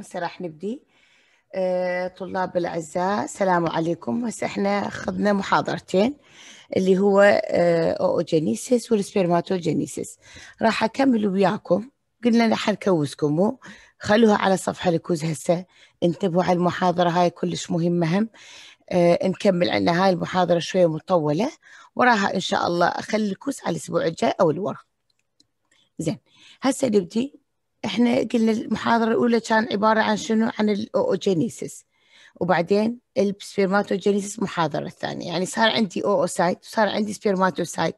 هسه راح نبدي آه، طلاب الأعزاء السلام عليكم. هسه إحنا أخذنا محاضرتين اللي هو آه، oogenesis وال spermatogenesis راح أكمل وياكم. قلنا راح ن quiz كم. خلوها على صفحة ال quiz هسه. انتبهوا على المحاضرة هاي كلش مهمة هم. آه، نكمل عندنا هاي المحاضرة شوية مطولة. وراها إن شاء الله أخلي ال quiz على الأسبوع الجاي أو الورا. زين هسه نبدي. إحنا قلنا المحاضرة الأولى كان عبارة عن شنو؟ عن ال oogenesis. وبعدين ال spermatogenesis محاضرة الثانية يعني صار عندي oocyte وصار عندي spermatocyte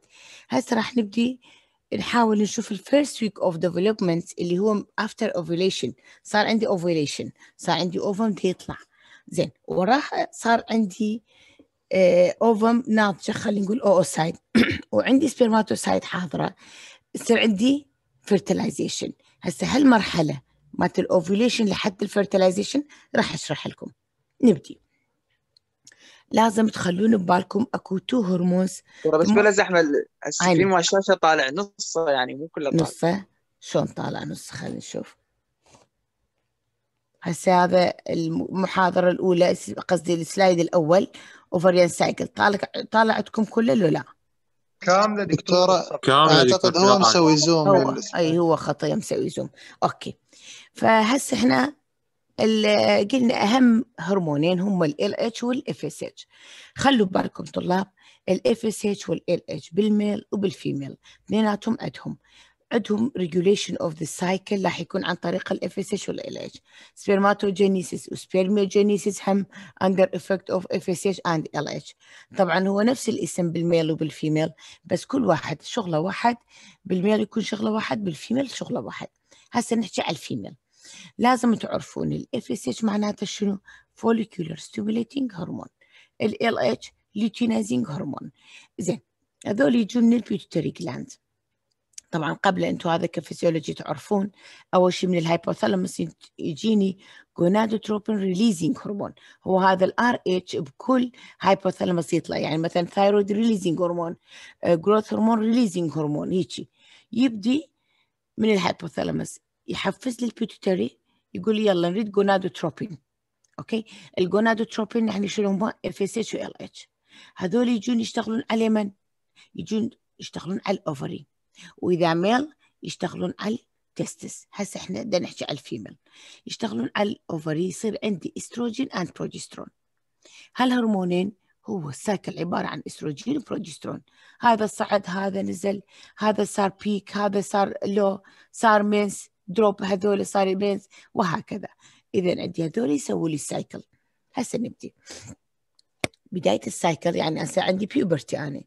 هسه راح نبدي نحاول نشوف ال first week of development اللي هو after ovulation صار عندي ovulation صار عندي ovum يطلع. زين. وراح صار عندي ovum ناضجة خلينا نقول oocyte وعندي spermatocyte حاضرة. يصير عندي fertilization هسه هالمرحلة مالت ال ovulation لحد ال fertilization راح أشرح لكم. نبدي. لازم تخلون ببالكم أكو two hormones ترى بس بلا زحمة ال screen. مال الشاشه طالع نصه يعني مو كله طالع. نصه؟ شلون طالع نص خلينا نشوف. هسه هذا المحاضرة الأولى قصدي ال slide الأول ovarian cycle طالع طالع عندكم كله لو لا؟ كامله دكتورة كاملة أعتقد هو. مسوي zoom هو أي هو خطيه مسوي zoom. okay. فهسه إحنا قلنا أهم هرمونين هم ال اتش والاف اس اتش خلوا بالكم طلاب ال FSH وال LH بال male وبال female اثنيناتهم عندهم. عندهم regulation of the cycle راح يكون عن طريق ال FSH وال LH spermatogenesis و spermiogenesis هم under effect of FSH and LH طبعا هو نفس الاسم بال male وبال female بس كل واحد شغله واحد. بال male يكون شغله واحد بال female شغله واحد. هسه نحكي على ال female لازم تعرفون ال FSH معناته شنو؟ follicular stimulating hormone. LH luteinizing hormone زين هذول يجون من ال pituitary gland طبعا قبل أنتم هذا كفسيولوجي تعرفون أول شيء من ال hypothalamus يجيني gonadotropin releasing hormone هو هذا ال RH بكل hypothalamus يطلع يعني مثلا thyroid releasing hormone growth hormone releasing hormone هيجي. يبدي من ال hypothalamus يحفز لي ال pituitary يقول لي يلا نريد gonadotropin okay؟ ال gonadotropin يعني شنو؟ هم FSH و LH هذول يجون يشتغلون على من؟ يجون يشتغلون على ال ovary وإذا male يشتغلون على ال testes هسه إحنا بدنا نحكي على ال female يشتغلون على ال ovary يصير عندي estrogen and progesterone هالهرمونين هو ال cycle عبارة عن استروجين وبروجسترون هذا صعد هذا نزل هذا صار peak هذا صار لو صار menses drop هذول صار menses وهكذا. اذا عندي هذول يسووا لي ال cycle هسه نبدي. بداية ال cycle يعني هسه عندي puberty أنا.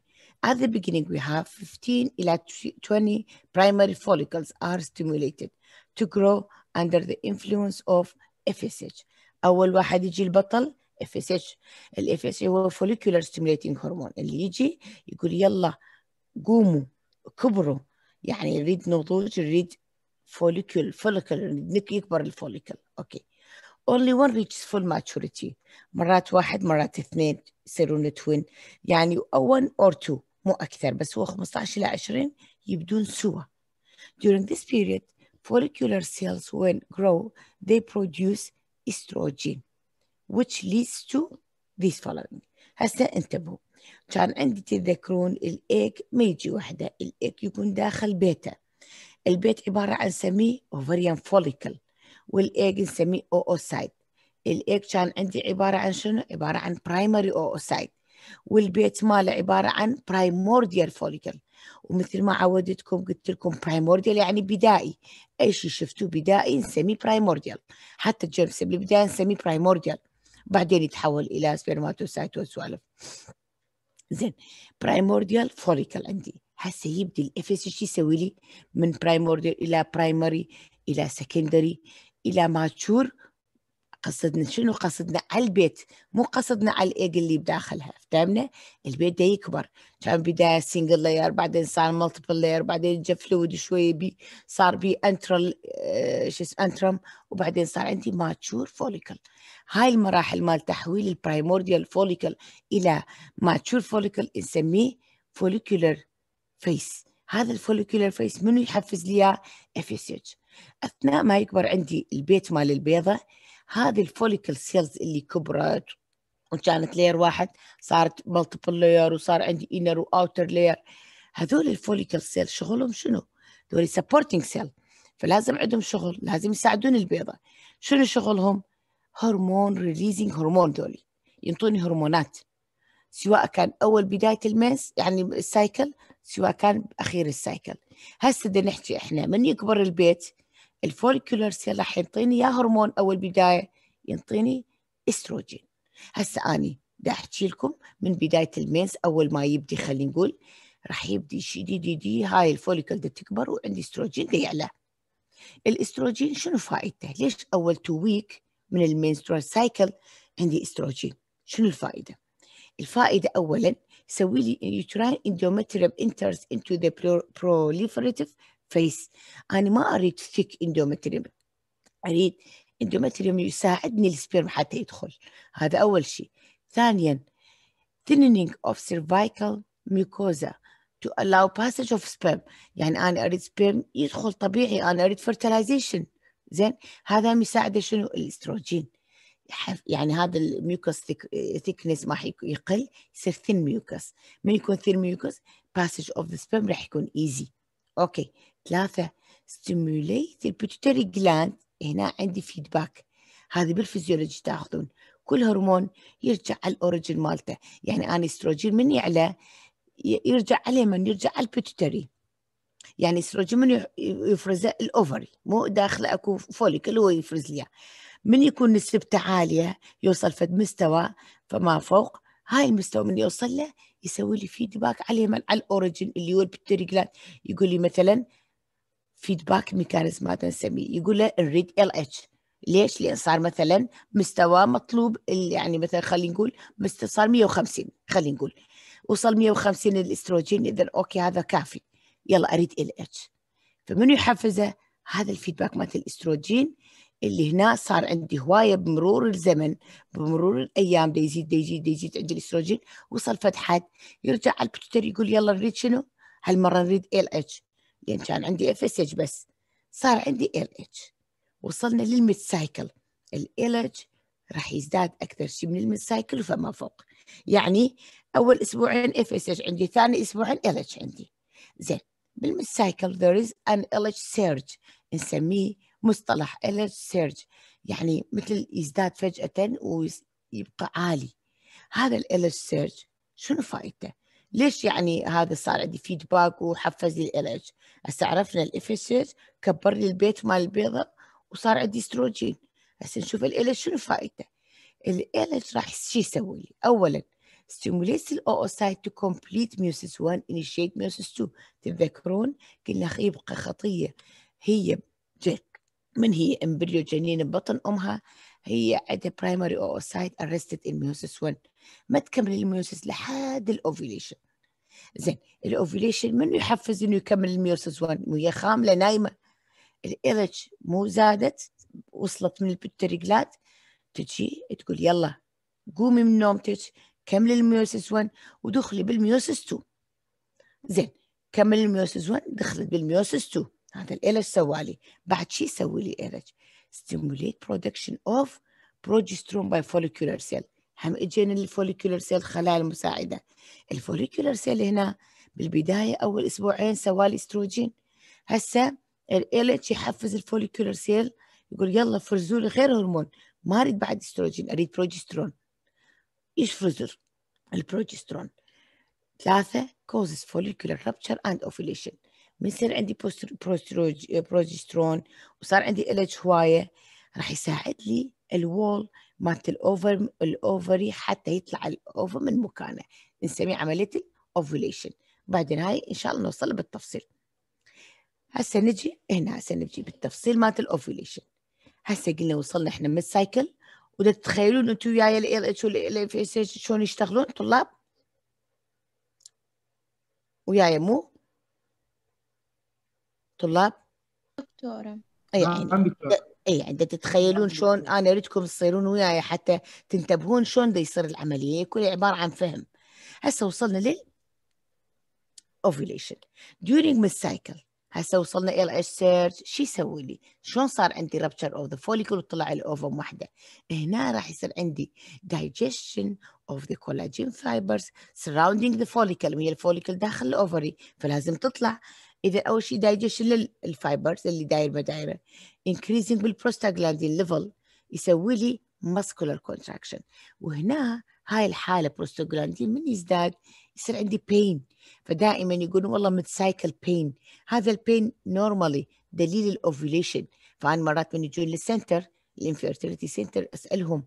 At the beginning we have 15 إلى 20 primary follicles are stimulated to grow under the influence of FSH أول واحد يجي البطل FSH ال FSH هو follicular stimulating hormone اللي يجي يقول يلا قوموا كبروا يعني يريد نضوج يريد follicle follicle يكبر الفوليكل أوكي only one reaches full maturity مرات واحد مرات اثنين يصيرون توين يعني one or two مو أكثر بس هو 15 إلى 20 يبدون سوا. During this period follicular cells when grow they produce estrogen which leads to these following. هسه انتبهوا. كان عندي تتذكرون الإيك ما يجي وحدة. الإيك يكون داخل بيتا. البيت عبارة عن نسميه ovarian follicle والايج نسميه oocyte. الايج كان عندي عبارة عن شنو؟ عبارة عن primary oocyte. والبيت ماله عبارة عن primordial follicle. ومثل ما عودتكم قلت لكم primordial يعني بدائي. اي شيء شفتوه بدائي نسميه primordial. حتى ال germs بالبداية نسميه primordial. بعدين يتحول إلى spermatocyte والسوالف زين primordial follicle عندي. هسه يبدي ال FSH يسوي لي من primordial إلى primary إلى secondary إلى mature قصدنا شنو قصدنا على البيت مو قصدنا على الايج اللي بداخلها فهمنا؟ البيت ده يكبر. كان بداية single layer بعدين صار multiple layer بعدين جا fluid شوي بي صار بي antral آه شو antrum وبعدين صار عندي mature follicle هاي المراحل مال تحويل ال primordial follicle إلى mature follicle نسميه follicular phase هذا ال follicular phase منو يحفز لي FSH أثناء ما يكبر عندي البيت مال البيضة هذه ال follicle cells اللي كبرت وكانت layer واحد صارت multiple layer وصار عندي inner و outer layer هذول ال follicle cell شغلهم شنو؟ هذول supporting cell فلازم عندهم شغل لازم يساعدون البيضة. شنو شغلهم؟ hormone releasing hormone ذولي. ينطوني هرمونات. سواء كان أول بداية ال menses يعني ال cycle سواء كان أخير ال cycle هسه بدنا نحكي إحنا من يكبر البيت؟ ال follicular cell راح ينطيني يا هرمون أول بداية ينطيني إستروجين هسه أني بدي أحكي لكم من بداية ال menses أول ما يبدي خلينا نقول راح يبدي شي دي دي دي هاي ال follicle دي تكبر وعندي إستروجين دي يعلى الإستروجين شنو فائدته؟ ليش أول two week من ال menstrual cycle عندي إستروجين؟ شنو الفائدة؟ الفائدة اولا يسوي لي uterine endometrium enters into the proliferative phase أنا ما أريد thick endometrium. أريد endometrium يساعدني ال sperm حتى يدخل. هذا أول شيء. ثانيا thinning of cervical mucosa to allow passage of sperm. يعني أنا أريد sperm يدخل طبيعي. أنا أريد fertilization. زين؟ هذا يساعده شنو؟ الأستروجين. يعني هذا ال mucus thickness ما يقل يصير thin mucus من يكون thin mucus passage of the sperm راح يكون easy. okay. ثلاثة stimulate ال pituitary gland هنا عندي feedback هذه بالفيزيولوجي تاخذون. كل هرمون يرجع على ال origin مالته. يعني أنا استروجين من يعلى يرجع عليه من يرجع على ال pituitary يعني استروجين من يفرزه ال ovary مو داخله أكو follicle هو يفرز لي من يكون نسبته عالية يوصل فد مستوى فما فوق هاي المستوى من يوصل له يسوي لي feedback عليه من على ال origin اللي هو ال pituitary gland يقول لي مثلا feedback mechanism هذا نسميه. يقول له نريد LH ليش؟ لأن صار مثلا مستوى مطلوب يعني مثلا خلينا نقول صار 150 خلينا نقول. وصل 150 الإستروجين اذا okay هذا كافي يلا أريد LH فمن يحفزه؟ هذا ال feedback مالت الإستروجين اللي هنا صار عندي هواية بمرور الزمن بمرور الأيام دي يزيد دي يزيد دي يزيد عندي الإستروجين. وصل حد يرجع على يقول يلا نريد شنو؟ هالمرة نريد LH لأن كان عندي FSH بس. صار عندي LH وصلنا لل mid cycle LH راح يزداد أكثر شيء من ال mid cycle فما فوق. يعني أول أسبوعين FSH عندي ثاني أسبوعين LH عندي. زين بال mid cycle there is an LH surge نسميه مصطلح LH surge. يعني مثل يزداد فجأة ويبقى عالي. هذا ال LH surge شنو فائدته؟ ليش يعني هذا صار عندي feedback وحفز لي ال LH هسه عرفنا ال FSH كبر لي البيت مال البيضة وصار عندي استروجين هسه نشوف ال LH شنو فائدته؟ ال LH راح شو يسوي لي؟ اولا stimulates ال oocyte to complete meiosis 1 initiate meiosis 2 تتذكرون؟ قلنا يبقى خطية. هي من هي؟ embryo جنين ببطن أمها. هي عندها primary oocyte arrested in meiosis 1 ما تكمل ال meiosis لحد ال ovulation زين ال ovulation من يحفز إنه يكمل ال meiosis 1 وهي خاملة نايمة. ال LH مو زادت وصلت من ال pituitary gland تجي تقول يلا قومي من نومتك كمل ال meiosis 1 ودخلي بال meiosis 2 زين كمل ال meiosis 1 دخلت بال meiosis 2 هذا ال LH سوالي. بعد شي يسوي لي ال LH stimulate production of progesterone by follicular cell. اجينا ال follicular cell خلايا المساعدة. ال follicular cell هنا بالبداية أول أسبوعين سوالي استروجين هسه ال LH يحفز الفوليكولر سيل يقول يلا فرزوا لي غير هرمون ما أريد بعد أستروجين أريد بروجسترون يفرز البروجسترون ثلاثة causes follicular rupture and ovulation. من يصير عندي بروجسترون وصار عندي LH هواية. راح يساعد لي الوول مالت الاوفر الاوفري حتى يطلع الاوفر من مكانه. نسميه عملية ال ovulation بعدين هاي إن شاء الله نوصل بالتفصيل. هسه نجي هنا هسه نجي بالتفصيل مالت ال ovulation هسه قلنا وصلنا إحنا من ال cycle وده تتخيلون أنتم وياي ال اتش وال اف اس اتش شلون يشتغلون طلاب؟ وياي مو؟ طلاب؟ دكتورة. إي يعني اي يعني تتخيلون شلون؟ أنا اريدكم تصيرون وياي حتى تنتبهون شلون ده يصير العملية. يكون عبارة عن فهم. هسه وصلنا لل ovulation. During mid cycle هسه وصلنا LH surge شو يسوي لي؟ شلون صار عندي rupture of the follicle وطلع ال ovum واحدة؟ هنا راح يصير عندي digestion of the collagen fibers surrounding the follicle. وهي ال follicle داخل ال ovary فلازم تطلع إذا أول شيء digestion لل fibers اللي داير ما دايره. Increasing بال prostaglandin level يسوي لي muscular contraction. وهنا هاي الحالة بروستاجلاندين من يزداد يصير عندي pain فدائما يقولون والله mid cycle pain هذا ال pain normally دليل ال ovulation فأنا مرات من يجون لل center ال infertility center أسألهم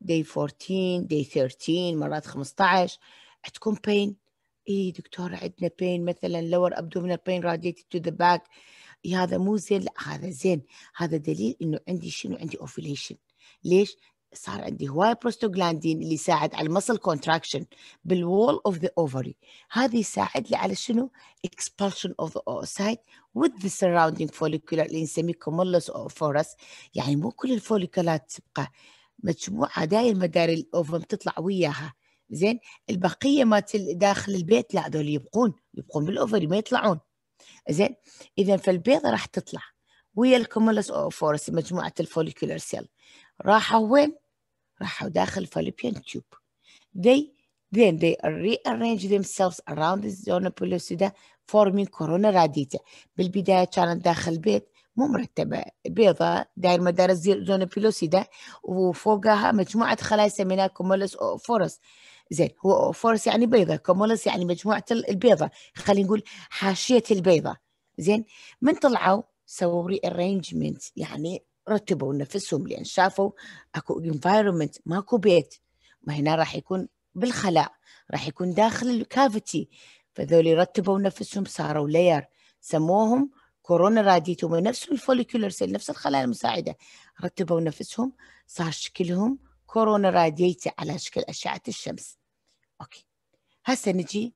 day 14 day 13 مرات 15 تكون pain اي دكتور عندنا pain مثلا lower abdominal pain radiated to the back هذا مو زين لا هذا زين. هذا دليل إنه عندي شنو؟ عندي ovulation ليش؟ صار عندي هواي بروستوغلاندين اللي يساعد على ال muscle contraction بال wall of the ovary هذا يساعد لي على شنو؟ expulsion of the oocyte with the surrounding follicular اللي نسميه cumulus oophorus يعني مو كل الفوليكولات تبقى مجموعة داير مدار ال ovum تطلع وياها. زين؟ البقية ما داخل البيت لا هذول يبقون يبقون بال ovary ما يطلعون. زين؟ إذا فالبيضة راح تطلع. ويا ال cumulus oophorus مجموعة ال follicular cell. راحوا وين؟ راحوا داخل fallopian tube. They then they rearrange themselves around the zona pellucida forming corona radiata. بالبداية كانت داخل البيت مو مرتبة. بيضة داير مدار ال zona pellucida وفوقها مجموعة خلايا سميناها cumulus oophorus. زين هو oophorus يعني بيضة cumulus يعني مجموعة البيضة خلينا نقول حاشية البيضة. زين من طلعوا سووا rearrangement يعني رتبوا نفسهم لأن شافوا أكو environment ماكو بيت. ما هنا راح يكون بالخلاء راح يكون داخل ال cavity فذول رتبوا نفسهم صاروا layer سموهم corona radiata نفس ال follicular cell نفس الخلايا المساعدة. رتبوا نفسهم صار شكلهم corona radiata على شكل أشعة الشمس. okay. هسه نجي.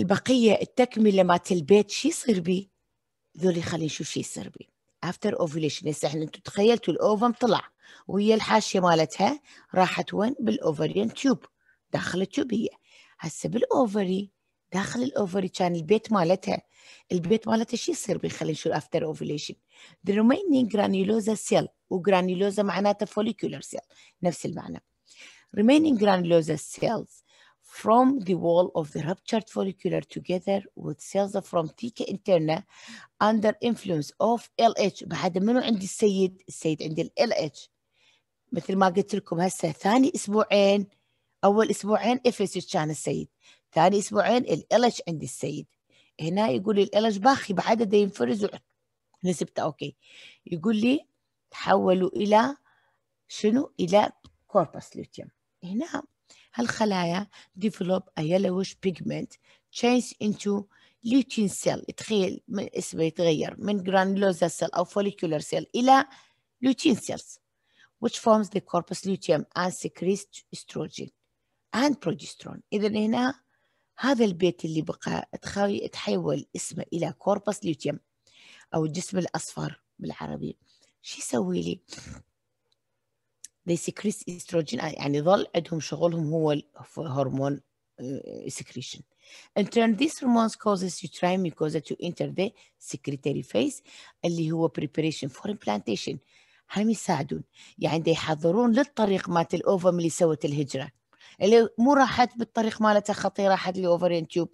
البقية التكملة مالت البيت شو يصير بيه ذولي خلينا نشوف شو يصير بيه after ovulation هسه إحنا أنتم تخيلتوا ال ovum طلع. وهي الحاشية مالتها راحت وين؟ بال ovarian tube داخل ال tube هسه بال ovary داخل ال ovary كان البيت مالتها. البيت مالتها شو يصير بيه خلينا نشوف after ovulation the remaining granulosa cell. و granulosa معناتها follicular cell. نفس المعنى. Remaining granulosa cells from the wall of the ruptured follicular together with cells from theca interna under influence of LH بعد منو عندي السيد؟ السيد عندي ال LH مثل ما قلت لكم هسه ثاني أسبوعين أول أسبوعين FSH كان السيد. ثاني أسبوعين ال LH عندي السيد. هنا يقول ال LH باخي بعد ينفرز نسبته okay. يقول لي تحولوا إلى شنو؟ إلى corpus luteum هنا هالخلايا develop a yellowish pigment change into lutein cell تخيل من اسمه يتغير من granulosa cell أو follicular cell إلى lutein cells which forms the corpus luteum and secretes estrogen and progesterone إذا هنا هذا البيت اللي بقى تحول اسمه إلى corpus luteum أو الجسم الأصفر بالعربي شو يسوي لي؟ They secrete estrogen. يعني ظل عندهم شغلهم هو هرمون secretion. In turn, this hormones causes uterine mucosa to enter the secretory phase اللي هو preparation for implantation. هم يساعدون. يعني دا يحضرون للطريق مالت ال ovum اللي سوت الهجرة. اللي مو راحت بالطريق مالتها خطيه راحت ل ovarian tube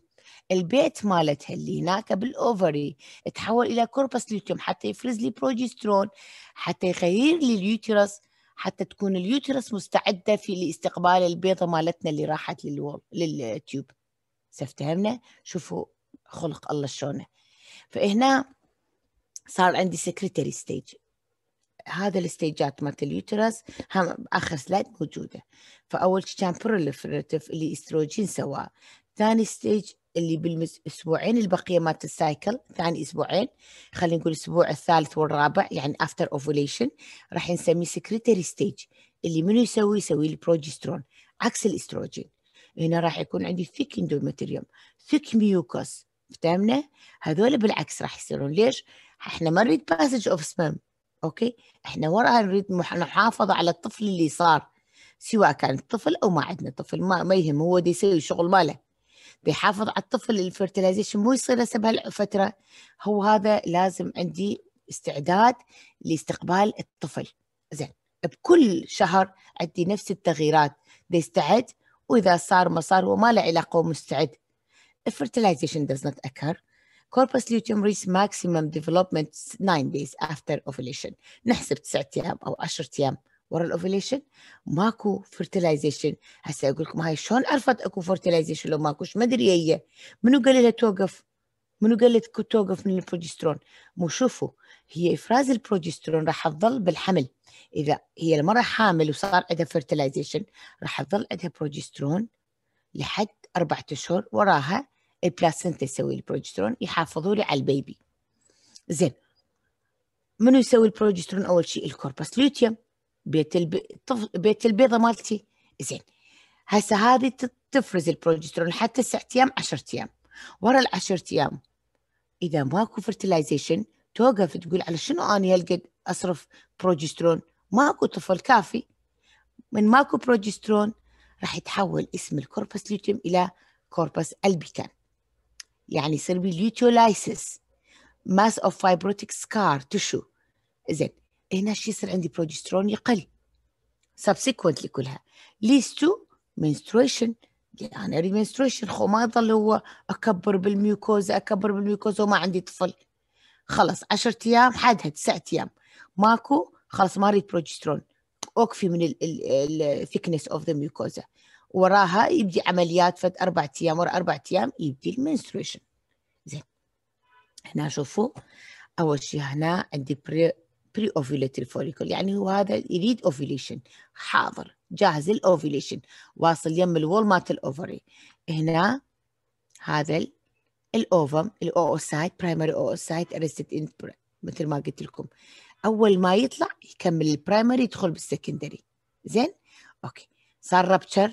البيت مالتها اللي هناك بال ovary تحول إلى corpus luteum حتى يفرز لي بروجسترون حتى يغير لي ال uterus حتى تكون ال uterus مستعدة في لاستقبال البيضة مالتنا اللي راحت لل tube. افتهمنا شوفوا خلق الله شلونه. فهنا صار عندي secretory stage هذا الستيجات مالت ال uterus هم آخر slide موجودة. فأول شيء كان proliferative اللي استروجين سواه. ثاني stage اللي بالاسبوعين البقية مالت ال cycle ثاني أسبوعين خلينا نقول الأسبوع الثالث والرابع يعني after ovulation راح نسميه secretory stage اللي منو يسوي؟ يسوي البروجسترون عكس الأستروجين. هنا راح يكون عندي thick endometrium thick mucus فهمنا؟ هذول بالعكس راح يصيرون. ليش؟ إحنا ما نريد passage of sperm okay؟ إحنا وراها نريد محافظه على الطفل اللي صار سواء كان طفل أو ما عندنا طفل ما, ما يهم هو دي يسوي الشغل ماله. بيحافظ على الطفل ال fertilization مو يصير هسه بهالفتره هو هذا لازم عندي استعداد لاستقبال الطفل. زين بكل شهر عندي نفس التغييرات. يستعد وإذا صار ما صار هو ما له علاقة ومستعد. fertilization does not occur. Corpus luteum reaches maximum development 9 days after ovulation. نحسب 9 أيام أو 10 أيام. ورا ال ovulation ماكو fertilization هسه أقول لكم هاي شلون عرفت أكو fertilization لو ماكوش؟ ما أدري هي منو قال لها توقف؟ منو قال لك توقف من البروجسترون مو شوفوا هي إفراز البروجسترون راح تظل بالحمل. إذا هي المراه حامل وصار عندها fertilization راح تظل عندها بروجسترون لحد أربعة أشهر وراها ال placenta يسوي البروجسترون يحافظوا لي على ال baby. زين منو يسوي البروجسترون أول شيء ال corpus luteum بيت الب... طف... بيت البيضة مالتي. زين. هسه هذه تفرز البروجسترون لحد تسع أيام 10 أيام. ورا العشر أيام إذا ماكو fertilization توقف تقول على شنو أني هالقد أصرف بروجسترون؟ ماكو طفل كافي. من ماكو بروجسترون راح يتحول اسم ال corpus luteum إلى corpus albican. يعني يصير بي luteolysis mass of fibrotic scar tissue زين. هنا يصير عندي بروجسترون يقل. Subsequently كلها leads to menstruation. يعني menstruation خو ما يظل هو أكبر بال mucosa أكبر بال mucosa وما عندي طفل. خلص 10 أيام حدها 9 أيام. ماكو خلص ما أريد بروجسترون اوكفي من ال thickness of the mucosa وراها يبدي عمليات فد أربع أيام ورا أربع أيام يبدي ال menstruation زين. هنا شوفوا أول شيء هنا عندي preovulatory follicle يعني هو هذا يريد ovulation حاضر جاهز ال ovulation واصل يم ال wall مالت ال ovary هنا هذا ال ovum ال oocyte primary oocyte arrested مثل ما قلت لكم. أول ما يطلع يكمل ال primary يدخل بال secondary زين؟ okay. صار rupture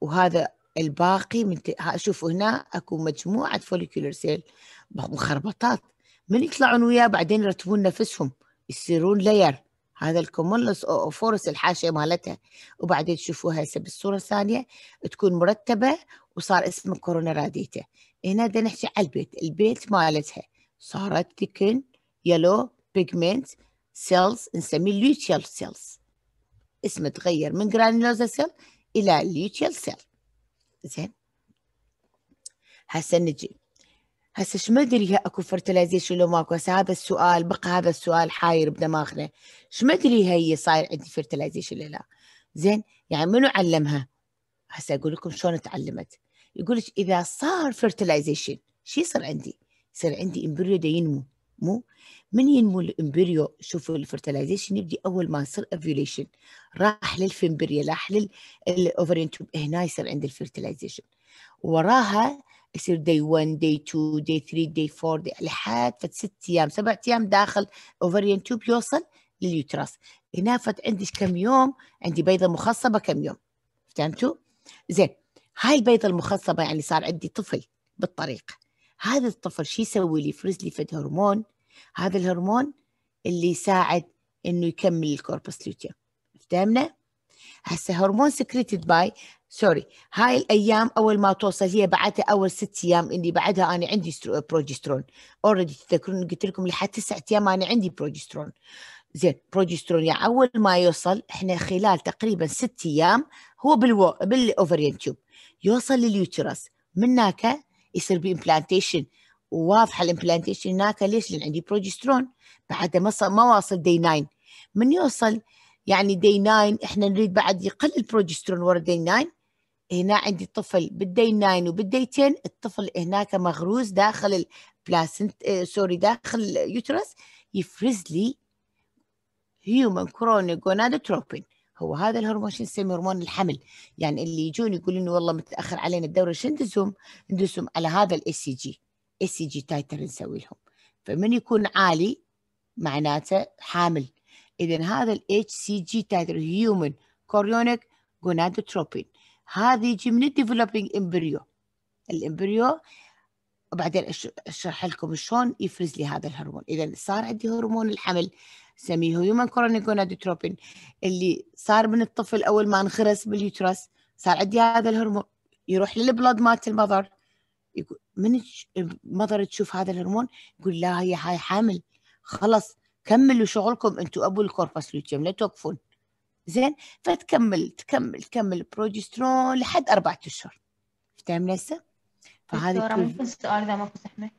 وهذا الباقي من ت... شوفوا هنا أكو مجموعة follicular cell مخربطات. من يطلعون وياه بعدين يرتبون نفسهم. يصيرون layer هذا ال cumulus oophorus الحاشية مالتها. وبعدين تشوفوها هسه بالصورة الثانية تكون مرتبة وصار اسمه corona radiata هنا بدنا نحكي على البيت. البيت مالتها صارت تكن yellow pigment cells نسميه luteal cells اسمه تغير من granulosa cell إلى luteal cell زين؟ هسه نجي. هسه إيش ما أدري أكو fertilization لو ماكو هسه هذا السؤال بقى هذا السؤال حاير بدماغنا إيش ما أدري هي صاير عندي fertilization لا زين يعني منو علمها؟ هسه أقول لكم شلون تعلمت. يقول لك إذا صار fertilization شو يصير عندي؟ يصير عندي embryo ينمو. مو؟ من ينمو ال embryo شوفوا ال fertilization يبدي أول ما يصير ovulation راح لل fimbria راح لل ovarian هنا يصير عندي ال fertilization وراها يصير day 1 day 2 day 3 day 4 day لحد فت ست أيام. سبع أيام داخل ovarian tube يوصل لل uterus هنا فت عندي كم يوم؟ عندي بيضة مخصبة كم يوم؟ فهمتوا؟ زين هاي البيضة المخصبة يعني صار عندي طفل بالطريق. هذا الطفل شو يسوي لي؟ يفرز لي فد هرمون. هذا الهرمون اللي يساعد إنه يكمل ال corpus luteum فهمنا؟ هسه هرمون secreted by sorry هاي الأيام أول ما توصل هي بعدها أول ست أيام اللي بعدها أنا عندي progesterone already تذكرون قلت لكم لحد تسع أيام أنا عندي بروجسترون زين بروجسترون يعني أول ما يوصل إحنا خلال تقريبا ست أيام هو بالو... بال ovarian tube يوصل لل uterus من هناك يصير ب implantation وواضحه ال implantation هناك ليش؟ لأن عندي بروجسترون بعد ما ما واصل day 9 من يوصل يعني day 9 إحنا نريد بعد يقل البروجسترون ورا day 9 هنا عندي طفل بال day 9 وبال day 10 الطفل هناك مغروز داخل ال placent آه sorry داخل ال uterus يفرز لي human chorionic gonadotropin هو هذا الهرمون شو نسميه؟ هرمون الحمل. يعني اللي يجون يقولون والله متأخر علينا الدورة شو ندزهم؟ ندزهم على هذا ال HCG HCG titer نسوي لهم. فمن يكون عالي معناته حامل. اذا هذا CG titer human chorionic gonadotropin هذا يجي من ال developing embryo ال embryo وبعدين أشرح لكم شلون يفرز لي هذا الهرمون. اذا صار عندي هرمون الحمل سميه human gonadotropin اللي صار من الطفل أول ما انغرس بال uterus صار عندي هذا الهرمون. يروح لل blood مالت ال mother يقول من ال mother تشوف هذا الهرمون؟ يقول لا هي هاي حامل. خلص. كملوا شغلكم أنتم أبو ال corpus luteum لا توقفون. زين؟ فتكمل تكمل تكمل بروجسترون لحد أربعة أشهر. فهمنا هسه؟ فهذه ممكن السؤال إذا ما سمحت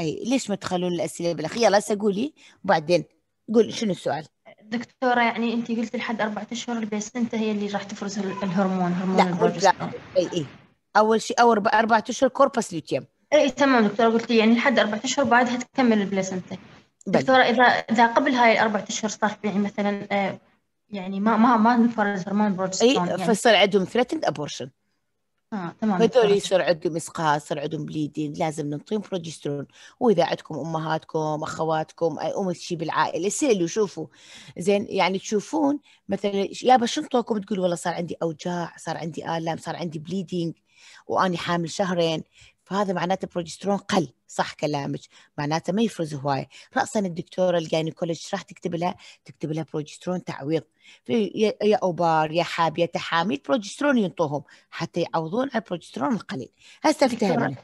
أي ليش ما تخلون الأسئلة بالأخير؟ يلا هسه قولي. وبعدين قول شنو السؤال؟ دكتورة يعني أنت قلت لحد أربعة أشهر ال placenta هي اللي راح تفرز الهرمون هرمون لا البروجسترون. أي أي. أول شيء أول أربعة أشهر corpus luteum إي تمام دكتورة قلت لي يعني لحد أربعة أشهر بعدها تكمل ال placenta دكتورة إذا إذا قبل هاي الأربعة أشهر صار يعني مثلا آه، يعني ما ما ما نفرز هرمون بروجسترون اي يعني. فصار عندهم threatened abortion آه تمام. هذول يصير عندهم إسقاط يصير عندهم bleeding لازم نعطيهم بروجسترون وإذا عندكم أمهاتكم أخواتكم أي أم شيء بالعائلة سالوا شوفوا زين يعني تشوفون مثلا يابا شو انطوكم تقول والله صار عندي أوجاع صار عندي آلام صار عندي bleeding وأني حامل شهرين. فهذا معناته بروجسترون قل صح كلامك. معناته ما يفرز هوايه راسا الدكتورة ال gynecologist راح تكتب لها تكتب لها بروجسترون تعويض. في يا أبر يا حب يا تحاميل بروجسترون ينطوهم. حتى يعوضون على البروجسترون القليل. هسه افتهمنا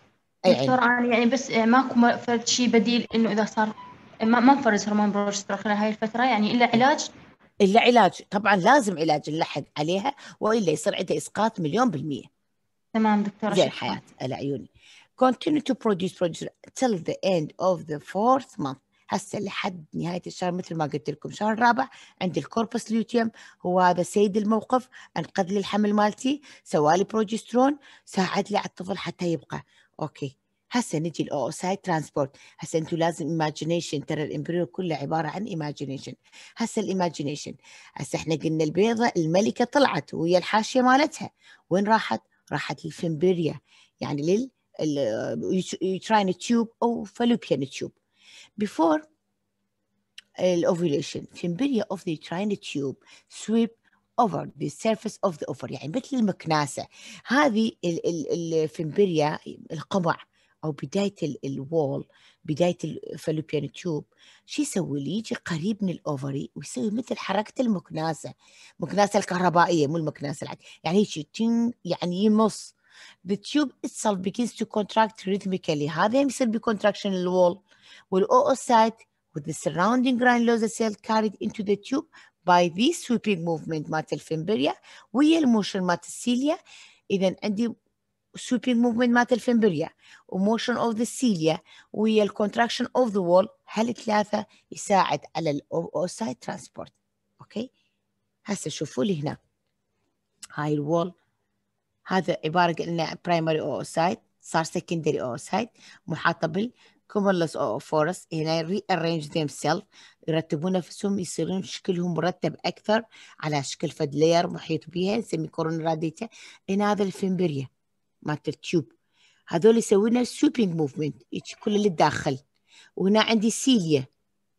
دكتور أنا يعني بس ماكو فرد شيء بديل إنه إذا صار ما ما نفرز هرمون بروجسترون خلال هاي الفترة يعني إلا علاج؟ إلا علاج. طبعا لازم علاج نلحق عليها وإلا يصير عندها إسقاط مليون بالمية. تمام دكتورة زين حياة على عيوني. Continue to produce produce till the end of the fourth month. هسه لحد نهاية الشهر مثل ما قلت لكم الشهر الرابع عندي الكوربس ليوتيوم هو هذا سيد الموقف انقذ لي الحمل مالتي سوالي بروجسترون ساعد لي على الطفل حتى يبقى. okay. هسه نجي ال oocyte transport هسه أنتم لازم imagination ترى ال embryo كله عبارة عن imagination هسه ال imagination هسه إحنا قلنا البيضة الملكة طلعت وهي الحاشية مالتها. وين راحت؟ راحت لل fimbria. يعني لل uterine tube أو fallopian tube. Before ال ovulation fimbria of the uterine tube sweep over the surface of the ovary. يعني مثل المكناسة. هذه ال fimbria القمع أو بداية ال wall بداية ال fallopian tube شو يسوي لي؟ يجي قريب من ال ovary ويسوي مثل حركة المكناسة. مكناسة الكهربائية مو المكناسة العادية. يعني هيك يعني يمص. the tube itself begins to contract rhythmically هذا يصير بcontraction الوول والoocyte with the surrounding granulosa cell carried into the tube by this sweeping movement مالت الفمبريا ويا الموشن مالت السيليا إذا عندي sweeping movement مالت الفمبريا وموشن of the cilia ويا الكونتراكشن of the wall هالثلاثة يساعد على الأوسايت ترانسبورت أوكي هسه شوفوا لي هنا هاي الوول هذا عبارة قلنا primary oocyte صار secondary محاطة بال cumulus oophorus هنا rearrange themself يرتبون نفسهم يصيرون شكلهم مرتب أكثر على شكل فد layer محيط بها نسمي corona radiata هنا هذا ال fimbria مالت ال tube. هذول يسوون sweeping movement كل اللي داخل وهنا عندي cilia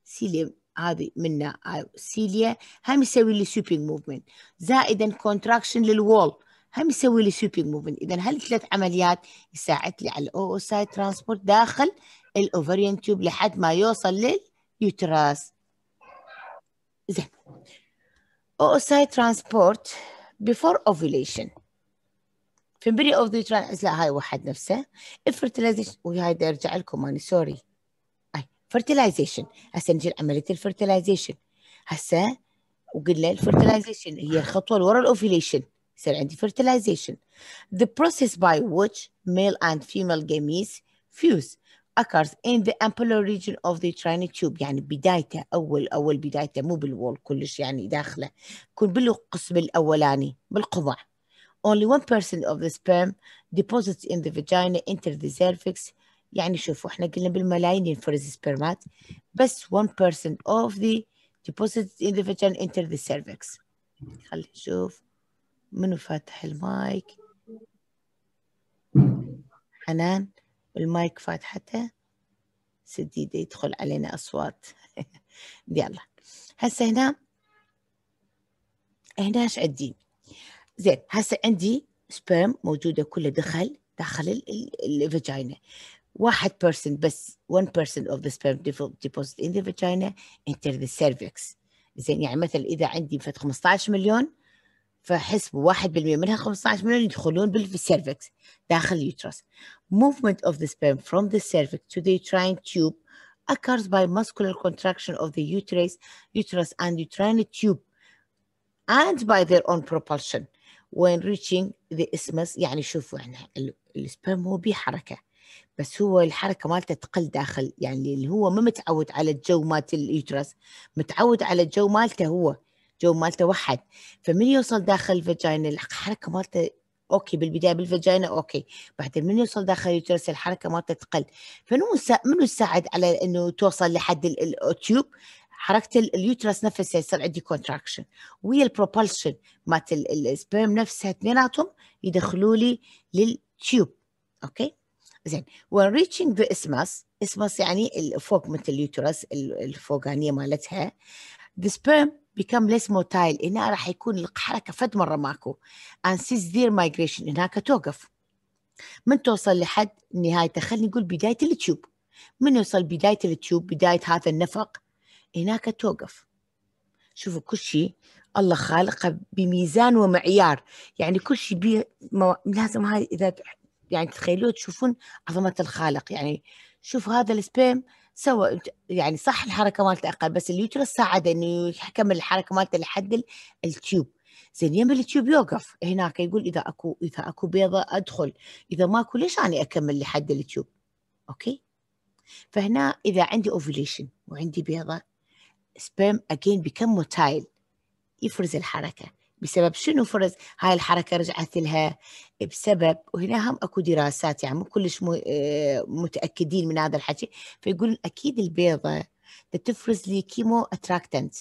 cilia هذه منا cilia هم يسوي لي sweeping movement زائدا contraction لل wall هم يسوي لي sweeping movement إذا هالثلاث عمليات يساعد لي على ال oocyte transport داخل ال ovarian tube لحد ما يوصل لل uterus زين. oocyte transport before ovulation. fimbriae of the لا هاي واحد نفسه. ال fertilization وهاي بدي أرجع لكم اني sorry أي fertilization هسه نجي لعملية ال fertilization هسه وقلنا ال fertilization هي الخطوة اللي ورا ال ovulation يصير عندي fertilization the process by which male and female gametes fuse occurs in the ampullar region of the uterine tube يعني بدايته أول أول بدايته مو بال wall كلش يعني داخله يكون بالقسم الأولاني بالقمع only one percent of the sperm deposits in the vagina enter the cervix يعني شوفوا إحنا قلنا بالملايين ينفرز سبرمات بس 1% of the deposits in the vagina enter the cervix خلي نشوف منو فاتح المايك؟ حنان المايك فاتحته؟ سديدة يدخل علينا أصوات. يلا. هسه هنا هنا إيش عندي؟ زين هسه عندي سبرم موجودة كلها دخل داخل واحد بيرسنت بس 1% of the sperm deposit in the vagina enter the cervix. زين يعني مثلا إذا عندي فت 15 مليون فحسبوا واحد بالمية منها 15 مليون يدخلون بالسيرفكس داخل اليوترس. Movement of the sperm from the cervix to the uterine tube occurs by muscular contraction of the uterus, uterus and uterine tube and by their own propulsion when reaching the isthmus. يعني شوفوا إحنا ال sperm هو بحركة بس هو الحركة مالته تقل داخل. يعني اللي هو ما متعود على الجو مالت ال uterus متعود على الجو مالته هو. جو مالته وحد. فمن يوصل داخل ال vagina الحركة مالته okay بالبداية بال vagina okay بعدين من يوصل داخل ال uterus الحركة مالته تقل. فمنو منو يساعد على إنه توصل لحد ال tube؟ حركة ال uterus نفسها يصير عندي contraction ويا ال propulsion مالت ال sperm نفسها اثنيناتهم يدخلوا لي لل tube. okay؟ زين. When reaching the isthmus isthmus يعني فوق مثل ال uterus الفوقانية مالتها the sperm become less motile هنا راح يكون الحركه فد مرة ماكو. And cease their migration. هناك توقف. من توصل لحد نهايته؟ خلينا نقول بداية ال tube من يوصل بداية ال tube بداية هذا النفق؟ هناك توقف. شوفوا كل شيء الله خالقه بميزان ومعيار. يعني كل شيء بي مو... لازم هاي إذا يعني تخيلوا تشوفون عظمة الخالق. يعني شوف هذا ال sperm سوى يعني صح الحركة مالته أقل بس ال uterus ساعد إنه يكمل الحركة مالته لحد ال tube. زين يم ال tube يوقف هناك يقول إذا أكو إذا أكو بيضة أدخل إذا ماكو ليش أنا أكمل لحد ال tube؟ okay؟ فهنا إذا عندي ovulation وعندي بيضة sperm again become motile يفرز الحركة. بسبب شنو فرز هاي الحركة رجعت لها؟ بسبب وهنا هم أكو دراسات يعني مو كلش آه، متأكدين من هذا الحكي فيقول أكيد البيضة تفرز لي chemoattractant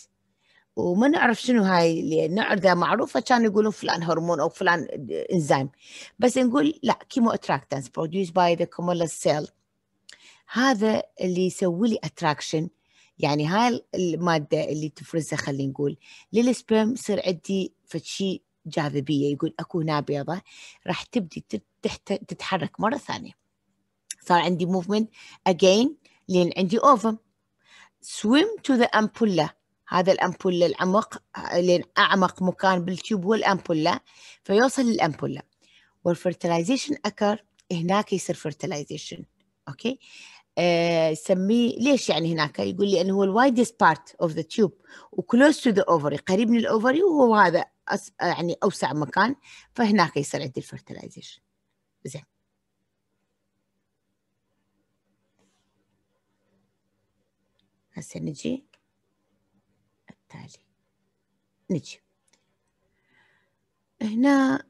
وما نعرف شنو هاي لأن اذا معروفة كانوا يقولون فلان هرمون أو فلان إنزيم. بس نقول لا chemoattractants produced by the cumulus cell. هذا اللي يسوي لي attraction يعني هاي المادة اللي تفرزها خلينا نقول لل sperm يصير عندي فد شي جاذبية يقول أكو هنا بيضة راح تبدي تتحرك مرة ثانية. صار عندي movement again لأن عندي ovum swim to the ampulla. هذا ال ampulla العمق لين أعمق مكان بال tube هو ال ampulla فيوصل لل ampulla وال fertilization occur هناك يصير fertilization okay؟ يسميه آه، ليش يعني هناك؟ يقول لي انه هو ال widest part of the tube و close to the ovary قريب من ال ovary وهو هذا أس يعني أوسع مكان فهناك يصير عندي ال fertilization زين. هسه نجي التالي. نجي. هنا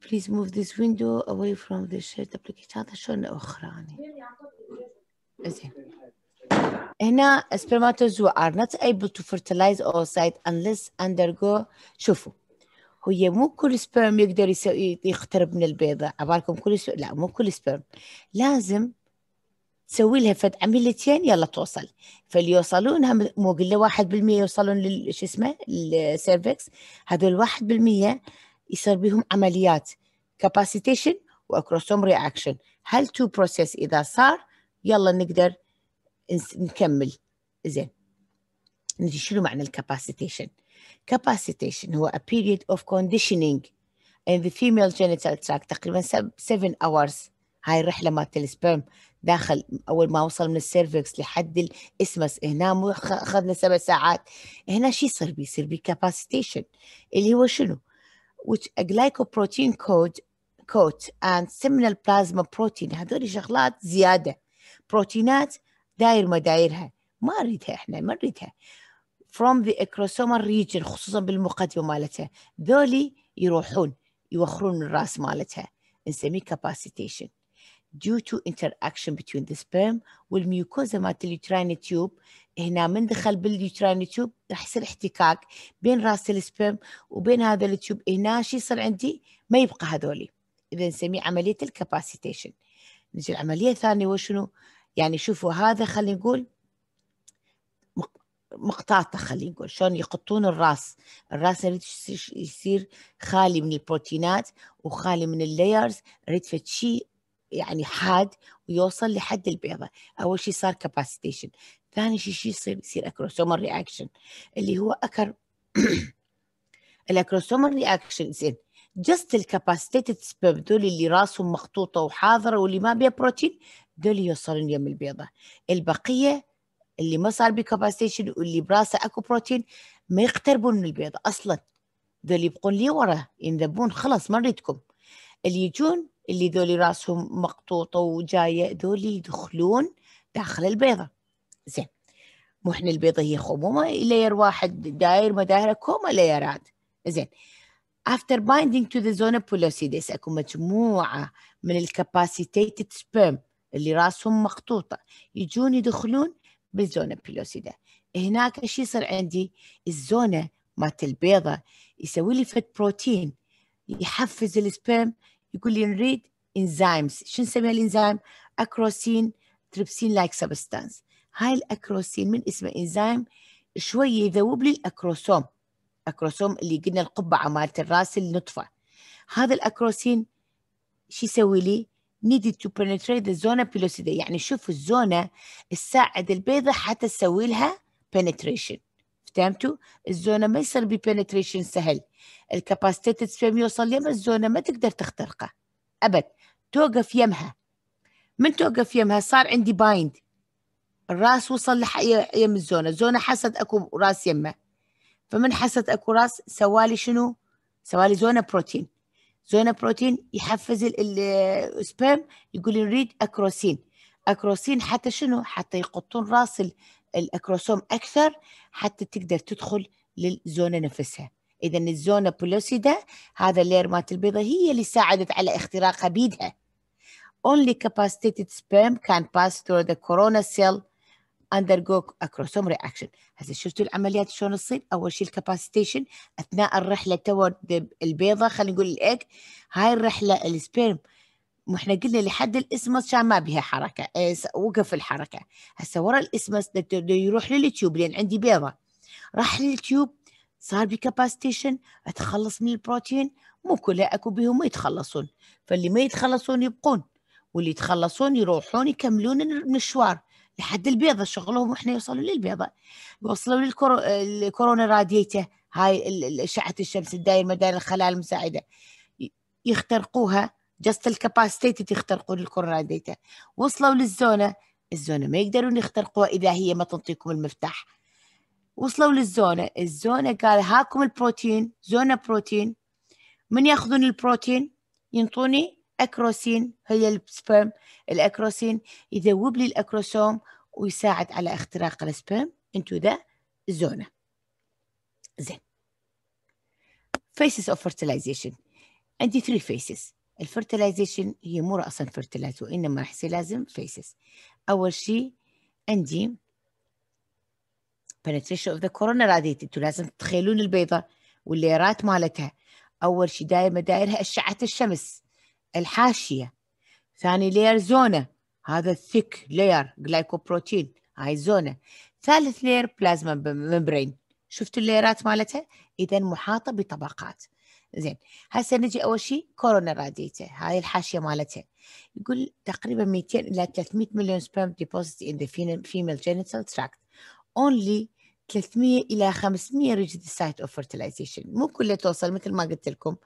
please move this window away from the shared application. هذا شلون أخراني؟ زين هنا spermatozoa are not able to fertilize oocyte unless undergo شوفوا. هي مو كل سبرم يقدر يسوي يقترب من البيضة. عبالكم كل سبرم لا مو كل سبرم لازم تسوي لها فد عمليتين يلا توصل. فاللي يوصلونها مو قلنا واحد بالمية يوصلون لل شو اسمه ال cervix هذول واحد بالمية يصير بهم عمليات capacitation و acrosome reaction هال two process إذا صار يلا نقدر نكمل. زين. نجي شنو معنى ال capacitation capacitation. هو a period of conditioning in the female genital tract. تقريبا 7 hours. هاي الرحلة مالت ال sperm داخل أول ما وصل من ال cervix لحد ال isthmus. هنا مو أخذنا سبع ساعات. هنا شو يصير بيصير؟ ب capacitation اللي هو شنو؟ Which a glycoprotein code coat and seminal plasma protein. هذول شغلات زيادة. بروتينات داير ما دايرها. ما نريدها إحنا ما نريدها. From the acrosomal region خصوصا بالمقدمة مالتها. ذولي يروحون يوخرون الرأس مالتها. نسميه capacitation. Due to interaction between the sperm وال mucosa مالت ال uterine tube هنا من دخل بال uterine tube راح يصير احتكاك بين رأس ال sperm وبين هذا ال tube. هنا شو يصير عندي؟ ما يبقى هذولي. إذا نسميه عملية ال capacitation نجي العملية الثانية وشنو؟ يعني شوفوا هذا خلينا نقول مقطاطة خلينا نقول شلون يقطون الراس. الراس يريد يصير خالي من البروتينات وخالي من ال layers يريد شيء يعني حاد ويوصل لحد البيضة. أول شيء صار capacitation ثاني شيء شو يصير يصير acrosomal reaction اللي هو occur ال acrosomal reaction زين just ال capacitated sperm ذول اللي راسهم مقطوطة وحاضرة واللي ما بيها بروتين ذول يوصلون يم البيضة. البقية اللي ما صار ب capacitation واللي براسه أكو بروتين ما يقتربون من البيضة أصلا. ذول يبقون لي ورا ينذبون خلاص ما نريدكم. اللي يجون اللي ذولي راسهم مقطوطة وجاية ذولي يدخلون داخل البيضة. زين. مو إحنا البيضة هي خو مو layer واحد داير مدايرها أكو layer ات زين. After binding to the zona pellucida أكو مجموعة من ال capacitated sperm اللي راسهم مقطوطة يجون يدخلون بال zona pellucida هناك إيش يصير عندي ال zona مالت البيضة يسوي لي فد بروتين يحفز ال sperm يقول لي نريد enzymes شو نسميها الانزيم acrosin trypsin like substance هاي ال acrosin من اسمه انزيم شوية يذوب لي ال acrosome acrosome اللي قلنا القبعة مالت الراس النطفة. هذا ال acrosin شو يسوي لي؟ Needed to penetrate the zona pellucida يعني شوف ال zona تساعد البيضة حتى تسوي لها penetration. فهمتوا؟ ال zona ما يصير ب penetration سهل. ال capacitated sperm يوصل يم ال zona ما تقدر تخترقه. أبد. توقف يمها. من توقف يمها؟ صار عندي bind الراس وصل يم ال zona. ال zona حست أكو راس يمه. فمن حست أكو راس؟ سوالي شنو؟ سوالي zona protein zona protein يحفز ال sperm يقول نريد acrosin. acrosin حتى شنو؟ حتى يقطون راس ال acrosome أكثر حتى تقدر تدخل لل zona نفسها. إذا ال zona pellucida هذا ال layer مالت البيضة هي اللي ساعدت على اختراقها بيدها. Only capacitated sperm can pass through the corona cell undergo acrosome reaction هسه شفتوا العمليات شلون تصير؟ أول شيء ال capacitation أثناء الرحلة to البيضة خلينا نقول الايج هاي الرحلة ال sperm إحنا قلنا لحد ال isthmus كان ما بها حركة وقف الحركة. هسه ورا ال isthmus يروح لل tube لأن عندي بيضة. راح لل tube صار ب capacitation أتخلص من البروتين. مو كلها أكو بهم يتخلصون. فاللي ما يتخلصون يبقون واللي يتخلصون يروحون يكملون المشوار. لحد البيضة شغلهم إحنا يوصلوا للبيضة. يوصلوا للكورونا راديته هاي اشعة الشمس الداير مدار الخلايا المساعدة يخترقوها جست الكاباسيتي يخترقون الكورونا راديته وصلوا للزونة الزونة ما يقدرون يخترقوها إذا هي ما تنطيكم المفتاح. وصلوا للزونة الزونة قال هاكم البروتين زونة بروتين. من ياخذون البروتين؟ ينطوني acrosin هي ال sperm ال acrosin يذوب لي ال acrosome ويساعد على اختراق ال sperm into the zona زين. Phases of fertilization. عندي three phases ال fertilization هي مو رأسا fertilize وإنما راح يصير لازم phases أول شيء عندي penetration of the corona radiata أنتوا لازم تتخيلون البيضة وال layer ات مالتها. أول شيء داير مدايرها أشعة الشمس. الحاشية. ثاني layer zona. هذا ال thick layer glycoprotein هاي zona ثالث layer plasma membrane شفتوا ال layer ات مالتها؟ إذا محاطة بطبقات. زين هسه نجي أول شيء corona radiata هاي الحاشية مالتها. يقول تقريبا 200 إلى 300 مليون sperm deposits in the female genital tract. Only 300 إلى 500 reach the site of fertilization. مو كلها توصل مثل ما قلت لكم.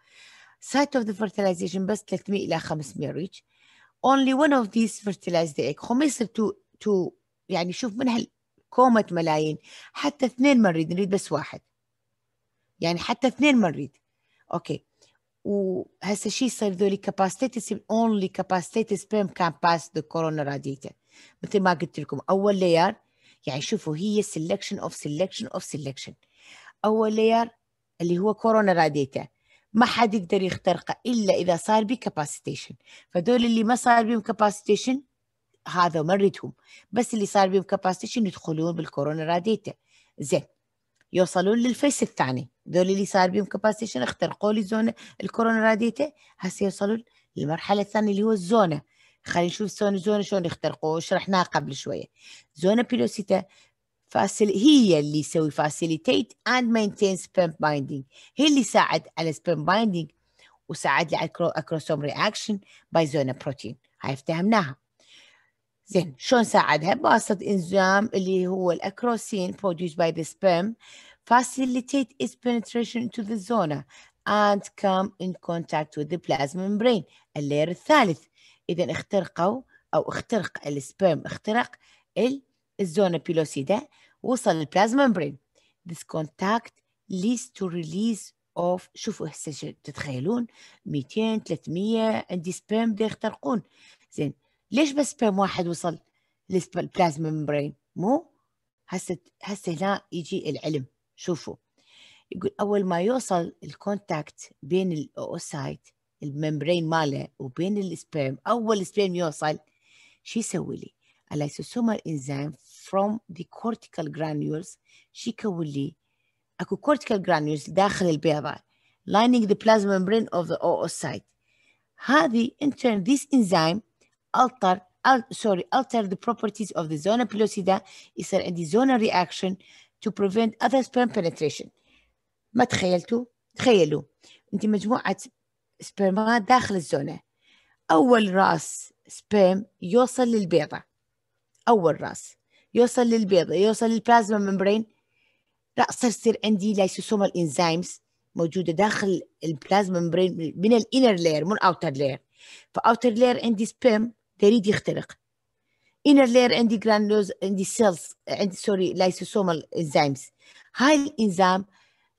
Site of the fertilization بس 300 إلى 500 reach only one of these fertilized the egg. هم two two يعني شوف من هالكومة ملايين. حتى اثنين ما نريد نريد بس واحد. يعني حتى اثنين ما نريد. أوكي. وهسه شي يصير ذولي capacitated only capacitated sperm can pass the corona radiata مثل ما قلت لكم أول layer يعني شوفوا هي سelection اوف سelection اوف سelection أول layer اللي هو corona radiata ما حد يقدر يخترقه إلا إذا صار ب capacitation فدول اللي ما صار بهم capacitation هذا مرتهم بس اللي صار بهم capacitation يدخلون بال corona radiata زين. يوصلون لل phase الثاني. ذول اللي صار بهم capacitation اخترقوا لي zona ال corona radiata هسه يوصلون للمرحلة الثانية اللي هو ال zona. خلينا نشوف zona zona شلون يخترقوا شرحناها قبل شوية. zona pellucida facil هي اللي يسوي facilitate and maintain sperm binding هي اللي ساعد على sperm binding وساعد لي على acrosome reaction by zona protein هاي افتهمناها. زين شلون ساعدها؟ بواسطة انزيم اللي هو ال acrosin produced by the sperm facilitate its penetration into the zona and come in contact with the plasma membrane ال layer الثالث. إذا اخترقوا أو اخترق ال sperm اخترق ال zona pellucida وصل ال plasma membrane this contact leads to release of شوفوا هسه تتخيلون؟ 200 300 عندي sperm بده يخترقون. زين ليش بس sperm واحد وصل لل plasma membrane مو؟ هسه هسه هنا يجي العلم. شوفوا. يقول أول ما يوصل ال contact بين ال oocyte ال membrane ماله وبين ال sperm أول sperm يوصل شو يسوي لي؟ ال lysosomal enzyme from the cortical granules شو يكون لي اكو cortical granules داخل البيضة lining the plasma membrane of the oocyte هذه in turn this enzyme alter al sorry alter the properties of the zona pellucida يصير عندي zona reaction to prevent other sperm penetration ما تخيلتوا تخيلوا انت مجموعة sperm ات داخل ال zona أول راس sperm يوصل للبيضة أول رأس. يوصل للبيضة يوصل لل plasma membrane. راح يصير عندي lysosomal enzymes موجودة داخل ال plasma membrane من ال inner layer من outer layer ف outer layer عندي sperm يريد يخترق. inner layer عندي granules عندي cells عندي sorry lysosomal enzymes هاي الإنزيم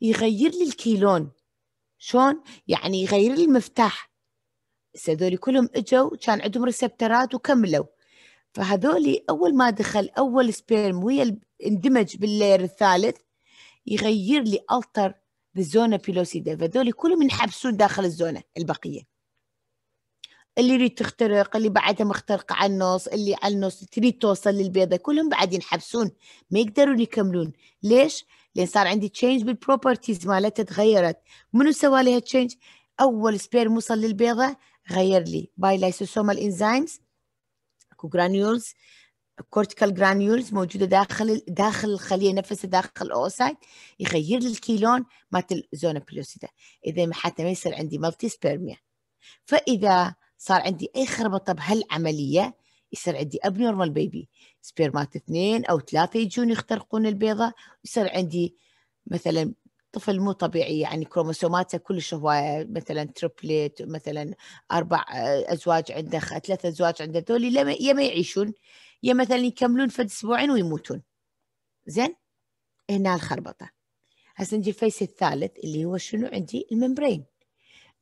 يغير لي الكيلون. شلون؟ يعني يغير لي المفتاح. هذول كلهم إجوا كان عندهم receptor ات وكملوا. فهذول أول ما دخل أول sperm ويا اندمج بال layer الثالث يغير لي alter بال zona pellucida فهذول كلهم ينحبسون داخل ال zona البقية. اللي يريد تخترق اللي بعدها مخترقة على النص اللي على النص تريد توصل للبيضة كلهم بعد ينحبسون ما يقدرون يكملون. ليش؟ لأن صار عندي change بال properties مالتها تغيرت. منو سوى لها change؟ أول sperm وصل للبيضة غير لي. by lysosomal enzymes granules cortical granules موجودة داخل داخل الخليه نفسها داخل ال oocyte يغير لي الكيلون مالت ال zona pellucida. إذا حتى ما يصير عندي multispermia فإذا صار عندي أي خربطة بهالعملية يصير عندي abnormal baby sperm ات اثنين أو ثلاثة يجون يخترقون البيضة. يصير عندي مثلا طفل مو طبيعي يعني كروموسوماته كلش هواية مثلا triplet مثلا أربع أزواج عنده ثلاث أزواج عنده ذولي يا ما يعيشون يا مثلا يكملون فد أسبوعين ويموتون. زين؟ هنا الخربطة. هسه نجي ال phase الثالث اللي هو شنو عندي؟ ال membrane.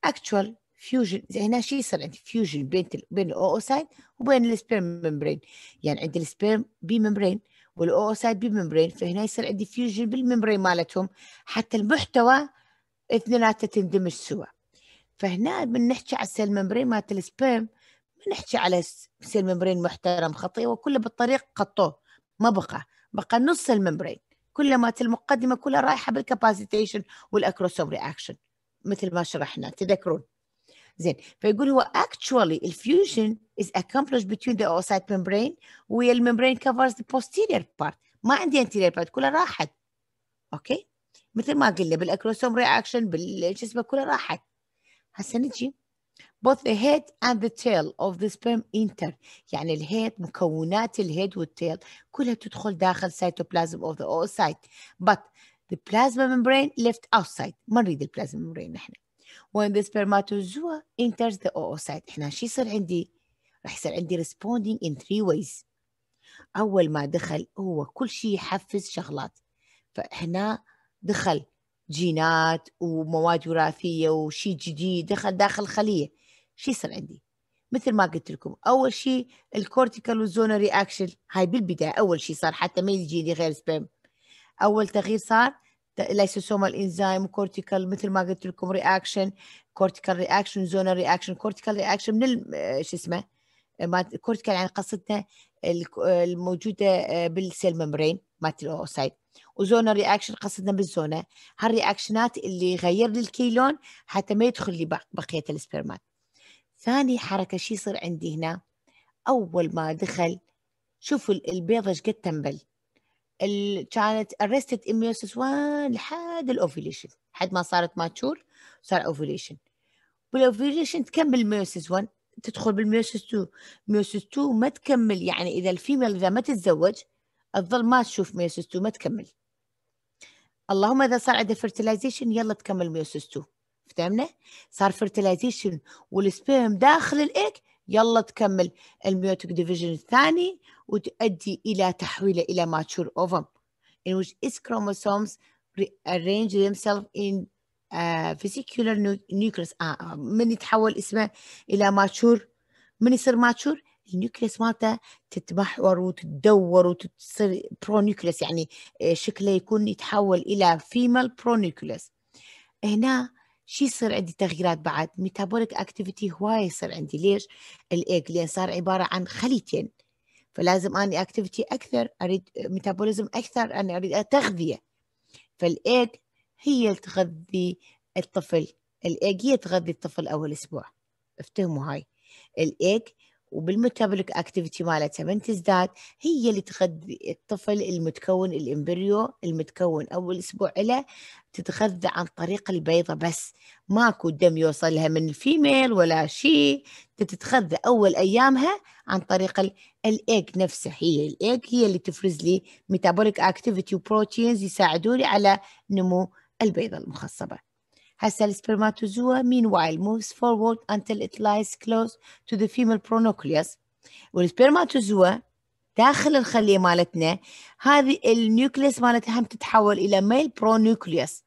actual fusion هنا شيء يصير عندي؟ fusion بين بين ال oocyte وبين ال sperm membrane. يعني عندي ال sperm بي membrane وال oocyte بي membrane فهنا يصير عندي fusion بال membrane مالتهم حتى المحتوى اثنيناتها تندمج سوا. فهنا بنحكي على ال cell membrane مالت ال sperm ما نحكي على cell membrane محترم خطيه وكله بالطريق قطوه ما بقى. بقى نص ال membrane كل ما المقدمة كلها رايحة بال capacitation وال acrosome reaction مثل ما شرحنا تذكرون. زين فيقول هو actually الفيوجن is accomplished between the oocyte membrane والممبرين covers the posterior part ما عندي anterior part كلها راحت اوكي مثل ما قلنا بالاكروسوم رياكشن بالش اسمه كلها راحت هسه نجي both the head and the tail of the sperm enter يعني الهيد مكونات الهيد والتيل كلها تدخل داخل cytoplasm of the oocyte but the plasma membrane left outside ما نريد البلازما membrane نحن The spermatozoa enters the oocyte. إحنا شو يصير عندي؟ راح يصير عندي responding in three ways. أول ما دخل هو كل شيء يحفز شغلات. فهنا دخل جينات ومواد وراثية وشيء جديد دخل داخل الخليه شو يصير عندي؟ مثل ما قلت لكم أول شيء ال cortical وال zona reaction هاي بالبداية أول شيء صار حتى ما يجي لي غير sperm أول تغيير صار lysosomal enzyme cortical مثل ما قلت لكم reaction cortical reaction zona reaction cortical reaction من شو اسمه cortical يعني قصدنا الموجودة بال cell membrane مالت ال oocyte. و zona reaction قصدنا بال zona هالرياكشنات اللي يغير لي الكيلون حتى ما يدخل لي بقية السبرمات ثاني حركة شو يصير عندي هنا؟ أول ما دخل شوفوا البيضة إيش قد تنبل. كانت in meiosis 1 لحد ال ovulation لحد ما صارت mature صار ovulation بال ovulation تكمل meiosis 1 تدخل بال meiosis 2 meiosis 2 ما تكمل يعني إذا ال female إذا ما تتزوج تظل ما تشوف meiosis 2 ما تكمل. اللهم إذا صار عنده fertilization يلا تكمل meiosis 2 فهمنا؟ صار fertilization وال sperm داخل الايج يلا تكمل. ال meiotic division الثاني وتؤدي إلى تحويله إلى mature ovum in which its chromosomes arrange themselves in uh, vesicular nucleus. آه من يتحول اسمه إلى mature من يصير mature ال nucleus مالته تتمحور وتتدور وتصير pronucleus يعني شكله يكون يتحول إلى female pronucleus هنا شو يصير عندي تغييرات بعد؟ metabolic activity هواي يصير عندي. ليش؟ الايج لأن صار عبارة عن خليتين. فلازم أني activity أكثر أريد metabolism أكثر أنا أريد تغذية. فالايج هي تغذي الطفل. الايج هي تغذي الطفل أول أسبوع. افتهموا هاي. ال egg وبال metabolic activity مالتها من تزداد هي اللي تغذي الطفل المتكون ال embryo المتكون أول أسبوع له تتغذى عن طريق البيضة بس. ماكو دم يوصل لها من ال female ولا شيء تتغذى أول أيامها عن طريق الايج نفسه هي. الايج هي اللي تفرز لي metabolic activity و proteins يساعدوني على نمو البيضة المخصبة. هسه ال spermatozoa meanwhile moves forward until it lies close to the female pronucleus. وال spermatozoa داخل الخلية مالتنا. هذه ال nucleus مالتها هم تتحول إلى male pronucleus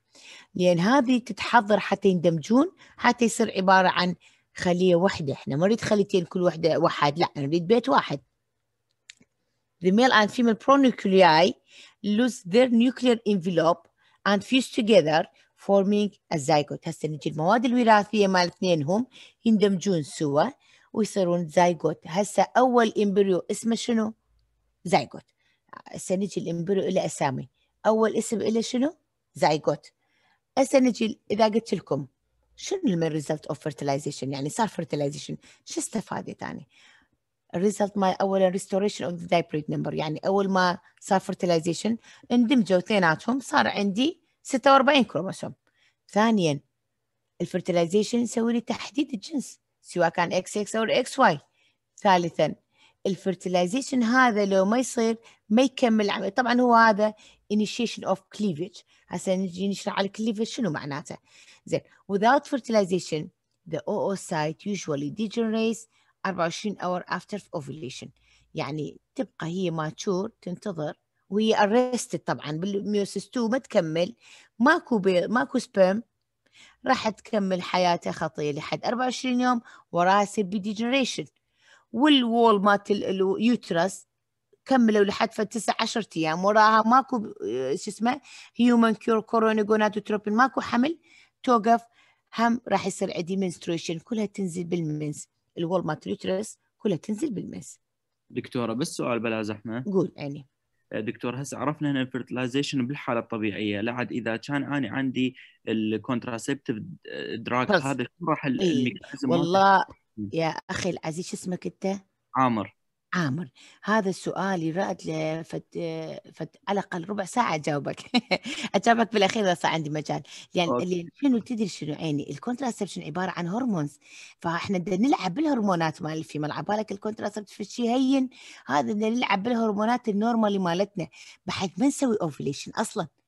لأن هذه تتحضر حتى يندمجون حتى يصير عبارة عن خلية واحدة إحنا ما نريد خليتين كل واحدة واحد لا نريد بيت واحد. The male and female pronuclei lose their nuclear envelope and fuse together forming zygote. هسه نجي المواد الوراثية مال اثنينهم. يندمجون سوا ويصيرون زايجوت هسه أول embryo اسمه شنو؟ زايجوت هسه نجي ال embryo إلى أسامي. أول اسم إلى شنو؟ زايجوت هسه نجي إذا قلت لكم شنو ال main result of fertilization يعني صار fertilization شو استفادت يعني ال result مال اولا restoration of the diploid number يعني أول ما صار فيرتلايزيشن اندمجوا اثنيناتهم صار عندي 46 كروموسوم. ثانيا ال fertilization يسوي لي تحديد الجنس سواء كان إكس إكس أو XY. ثالثا ال fertilization هذا لو ما يصير ما يكمل العمل طبعا هو هذا initiation of cleavage. هسه نجي نشرح على cleavage شنو معناته. زين without fertilization the oocyte usually degenerates 24 hour after ovulation. يعني تبقى هي mature تنتظر وهي arrested طبعا بال meiosis 2 ما تكمل. ماكو بي... ماكو sperm راح تكمل حياتها خطية لحد 24 يوم وراها يصير ب degeneration. وال wall مالت ال uterus كملوا لحد 9 10 أيام. وراها ماكو شو اسمه human chorionic gonadotropin ماكو حمل. توقف. هم راح يصير عندي menstruation كلها تنزل بال menses. ال wall مالت ال uterus كلها تنزل بال menses. دكتورة بس سؤال بلا زحمة. قول يعني دكتور هسه عرفنا هنا ال fertilization بالحالة الطبيعية لعد إذا كان أنا عندي ال contraceptive drug هذا شو راح ال mechanism والله يا أخي العزيز شو اسمك أنت؟ عامر. عامر هذا السؤال يراد فت فت على الأقل ربع ساعة أجاوبك. أجاوبك بالأخير إذا صار عندي مجال. يعني اللي شنو تدري شنو عيني ال contraception عبارة عن hormones فإحنا بدنا نلعب بالهرمونات مال ال female عبالك ال contraception شيء هين؟ هذا بدنا نلعب بالهرمونات ال normally مالتنا. بحيث ما نسوي ovulation أصلا.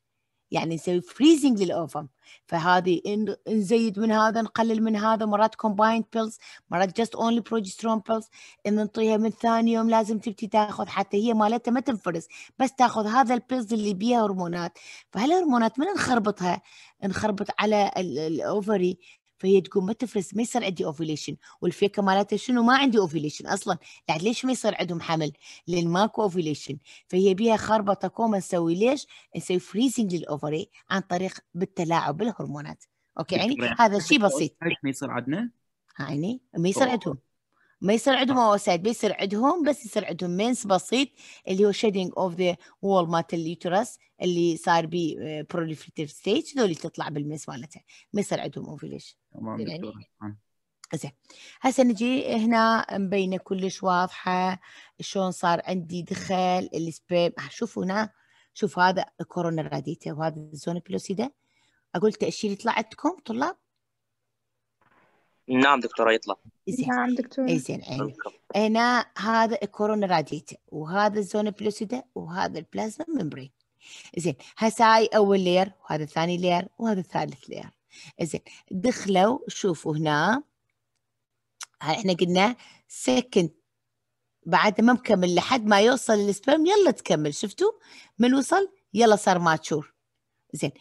يعني نسوي freezing لل ovum. فهذه نزيد من هذا نقلل من هذا مرات combined pills مرات just only progesterone pills إن نعطيها من ثاني يوم لازم تبتدي تاخذ حتى هي مالتها ما تنفرز بس تاخذ هذا ال pills اللي بيها هرمونات. فهالهرمونات من نخربطها؟ نخربط على ال ovary فهي تقوم ما تفرز ما يصير عندي ovulation والفكرة مالتها شنو؟ ما عندي ovulation أصلا. يعني ليش ما يصير عندهم حمل؟ لأن ماكو ovulation فهي بيها خربطة كوما نسوي. ليش؟ نسوي freezing لل ovary عن طريق بالتلاعب بالهرمونات. okay يعني هذا شيء بسيط. ما يصير عندنا؟ يعني ما يصير عندهم. ما يصير عندهم oocyte بيصير عندهم بس يصير عندهم menses بسيط اللي هو shedding of the wall مالت ال uterus اللي صار ب proliferative stage ذول تطلع بال menses مالتها. ما يصير عندهم ovulation تمام يعني زين. هسه نجي هنا مبينة كلش واضحة شلون صار عندي دخل ال sperm شوفوا هنا. شوف هذا corona radiata وهذا ال zona pellucida. أقول تاشير يطلع عندكم طلاب. نعم دكتورة يطلع. زين. نعم دكتور زين عيني هنا هذا ال corona radiata وهذا ال zona pellucida وهذا ال plasma membrane زين هسه هاي أول layer وهذا ثاني layer وهذا ثالث layer زين دخلوا شوفوا هنا. هاي إحنا قلنا second بعد ما مكمل لحد ما يوصل ال sperm يلا تكمل. شفتوا؟ من وصل؟ يلا صار mature زين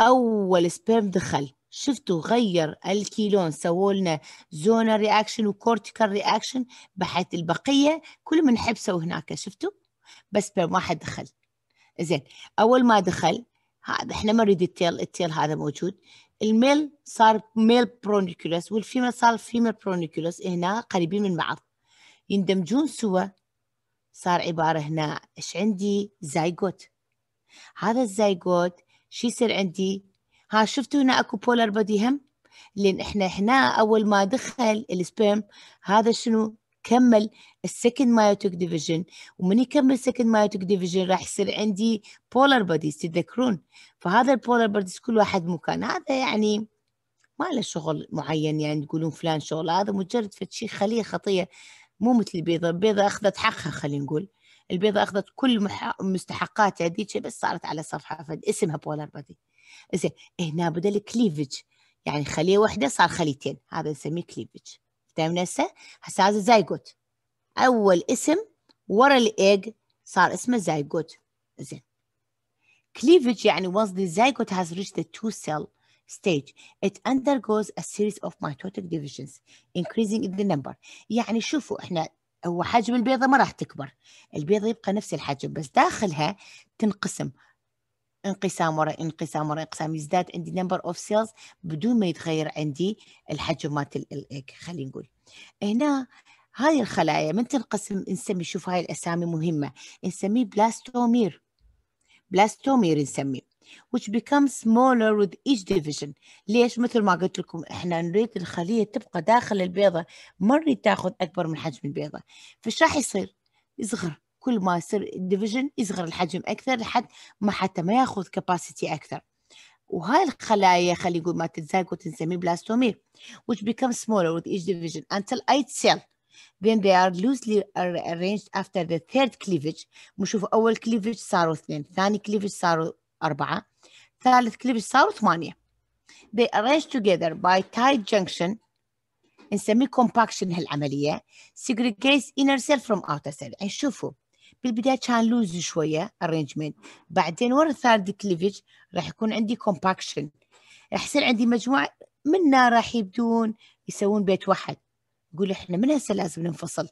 أول sperm دخل. شفتوا غير الكيلون سووا لنا zonal reaction و cortical reaction بحيث البقية كل من حبسوا هناك شفتوا بس sperm واحد دخل. زين أول ما دخل هذا إحنا ما نريد ال tail ال tail هذا موجود. ال male صار male pronucleus وال female صار female pronucleus هنا قريبين من بعض. يندمجون سوا. صار عبارة هنا إيش عندي؟ زايجوت هذا الزايجوت شو يصير عندي؟ ها شفتوا هنا أكو polar body هم؟ لأن إحنا هنا أول ما دخل ال sperm هذا شنو؟ كمل ال second meiotic division ومن يكمل ال second meiotic division راح يصير عندي polar bodies تتذكرون؟ فهذا ال polar bodies كل واحد مكان هذا يعني ما له شغل معين يعني تقولون فلان شغل هذا مجرد شيء خلية خطية. مو مثل البيضة البيضة أخذت حقها خلينا نقول. البيضة أخذت كل مستحقاتها هذيك بس صارت على صفحة فد اسمها polar body زين هنا بدل cleavage يعني خلية واحدة صار خليتين هذا نسميه cleavage. فهمنا هسه هسه هذا زايجوت أول اسم ورا الإيج صار اسمه زايجوت زين. cleavage يعني once the zygote has reached the two cell stage. It undergoes a series of mitotic divisions increasing in the number. يعني شوفوا إحنا هو حجم البيضة ما راح تكبر. البيضة يبقى نفس الحجم بس داخلها تنقسم. انقسام وراء انقسام وراء انقسام. يزداد عندي number of cells بدون ما يتغير عندي الحجم مالت خلينا نقول. هنا هاي الخلايا من تنقسم؟ نسمي شوف هاي الأسامي مهمة. نسميه blastomere. blastomere نسميه which becomes smaller with each division. ليش؟ مثل ما قلت لكم إحنا نريد الخلية تبقى داخل البيضة. ما نريد تاخذ أكبر من حجم البيضة. فايش راح يصير؟ يصغر. كل ما يصير ال division يصغر الحجم أكثر لحد ما حتى ما ياخذ capacity أكثر وهاي الخلايا خلي نقول ما تتزايد نسميه blastomere which becomes smaller with each division until eight cell then they are loosely arranged after the third cleavage نشوف أول cleavage صاروا اثنين ثاني cleavage صاروا أربعة ثالث cleavage صاروا ثمانية they arrange together by tight junction نسميه compaction هالعملية segregates inner cell from outer cell يعني شوفوا بالبداية كان لوز شوية arrangement بعدين ورا الثالث كليفج راح يكون عندي راح يصير عندي مجموعة منا راح يبدون يسوون بيت واحد. يقول إحنا من هسه لازم ننفصل.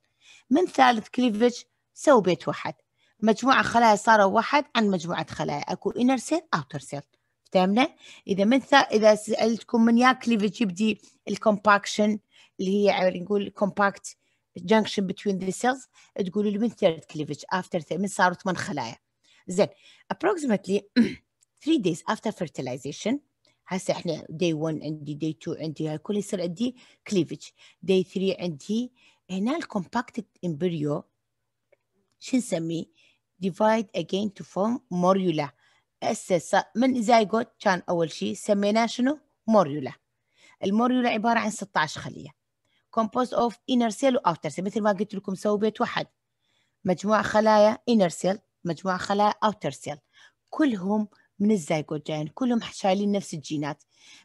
من ثالث cleavage سووا بيت واحد. مجموعة خلايا صاروا واحد عن مجموعة خلايا. أكو inner cell outer cell. فهمنا؟ إذا من ثا... إذا سألتكم من يا cleavage يبدي ال compaction اللي هي نقول compact junction between the cells تقولوا لي من third cleavage after من صاروا ثمان خلايا. زين approximately 3 days after fertilization هسه إحنا day 1 عندي day 2 عندي هاي كل يصير عندي cleavage day 3 عندي هنا ال compacted embryo شو نسميه؟ divide again to form morula اسس من زايجوت كان أول شيء سميناه شنو؟ morula ال morula عبارة عن 16 خلية. Composed of inner cell و outer cell. مثل ما قلت لكم سووا بيت واحد. مجموعة خلايا inner cell مجموعة خلايا outer cell. كلهم من الزيجوت كلهم شايلين نفس الجينات.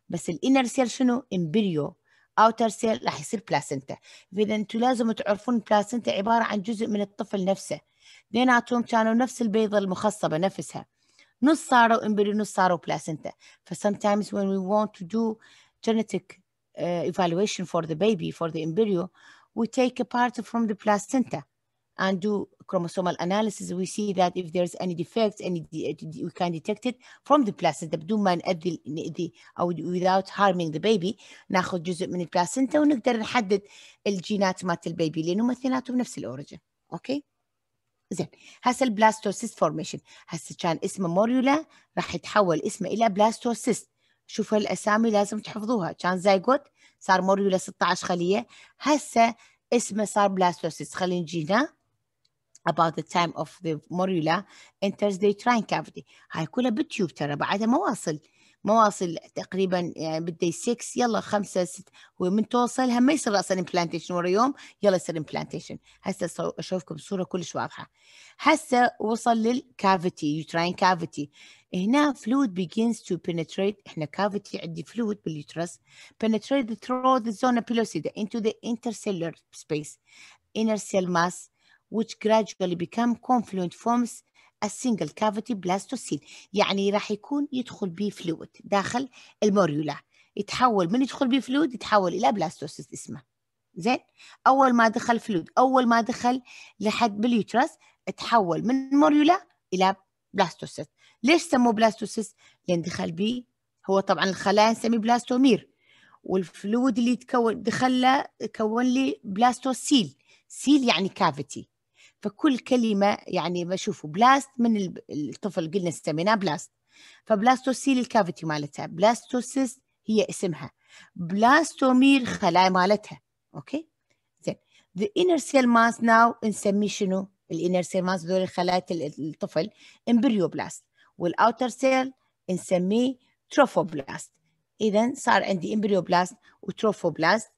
بس ال inner cell شنو؟ embryo outer cell راح يصير placenta فاذا أنتم لازم تعرفون ال placenta عبارة عن جزء من الطفل نفسه. اثنيناتهم كانوا نفس البيضة المخصبة نفسها. نص صاروا embryo نص صاروا placenta ف sometimes when we want to do genetic uh, evaluation for the baby, for the embryo, we take a part from the placenta and do chromosomal analysis. We see that if there's any defects, any we can detect it from the placenta بدون ما نأذي نأذي أو without harming the baby ناخذ جزء من البلاسنتا ونقدر نحدد الجينات مالت البيبي لأنهم اثنيناتهم نفس الأوريجن. أوكي؟ زين هسه البلاستوسيست فورميشن هسه كان اسمه موريولا راح يتحول اسمه إلى بلاستوسيست شوفوا الأسامي لازم تحفظوها. كان زايجوت صار morula 16 خلية. هسه اسمه صار blastocyst. خلينا نجينا. About the time of the morula enters the uterine cavity. هاي كلها بال tube ترى بعدها ما واصل مواصل تقريبا يعني بال day 6 يلا خمسة ست ومن توصلها ما يصير أصلا implantation ورا يوم يلا يصير implantation هسه أشوفكم بصورة كلش واضحة. هسه وصل لل cavity uterine cavity هنا fluid begins to penetrate. إحنا cavity عندي fluid بال uterus penetrate through the zona pellucida into the intercellular space. Inner cell mass which gradually become confluent forms single cavity blastocele يعني راح يكون يدخل به fluid داخل ال morula. يتحول من يدخل به fluid يتحول إلى blastocyst اسمه. زين؟ أول ما دخل fluid أول ما دخل لحد بال uterus تحول من morula إلى blastocyst ليش سموه blastocyst لأن دخل به هو طبعا الخلايا نسميه blastomere. وال fluid اللي تكون دخل له كون لي blastocele cele يعني cavity فكل كلمة يعني بشوفوا blast من الطفل قلنا سميناه blast ف blastocele ال cavity مالتها blastocyst هي اسمها. blastomere خلايا مالتها okay؟ زين. The inner cell mass now نسميه شنو؟ ال inner cell mass ذول خلايا الطفل embryoblast وال outer cell نسميه trophoblast اذا صار عندي embryoblast و trophoblast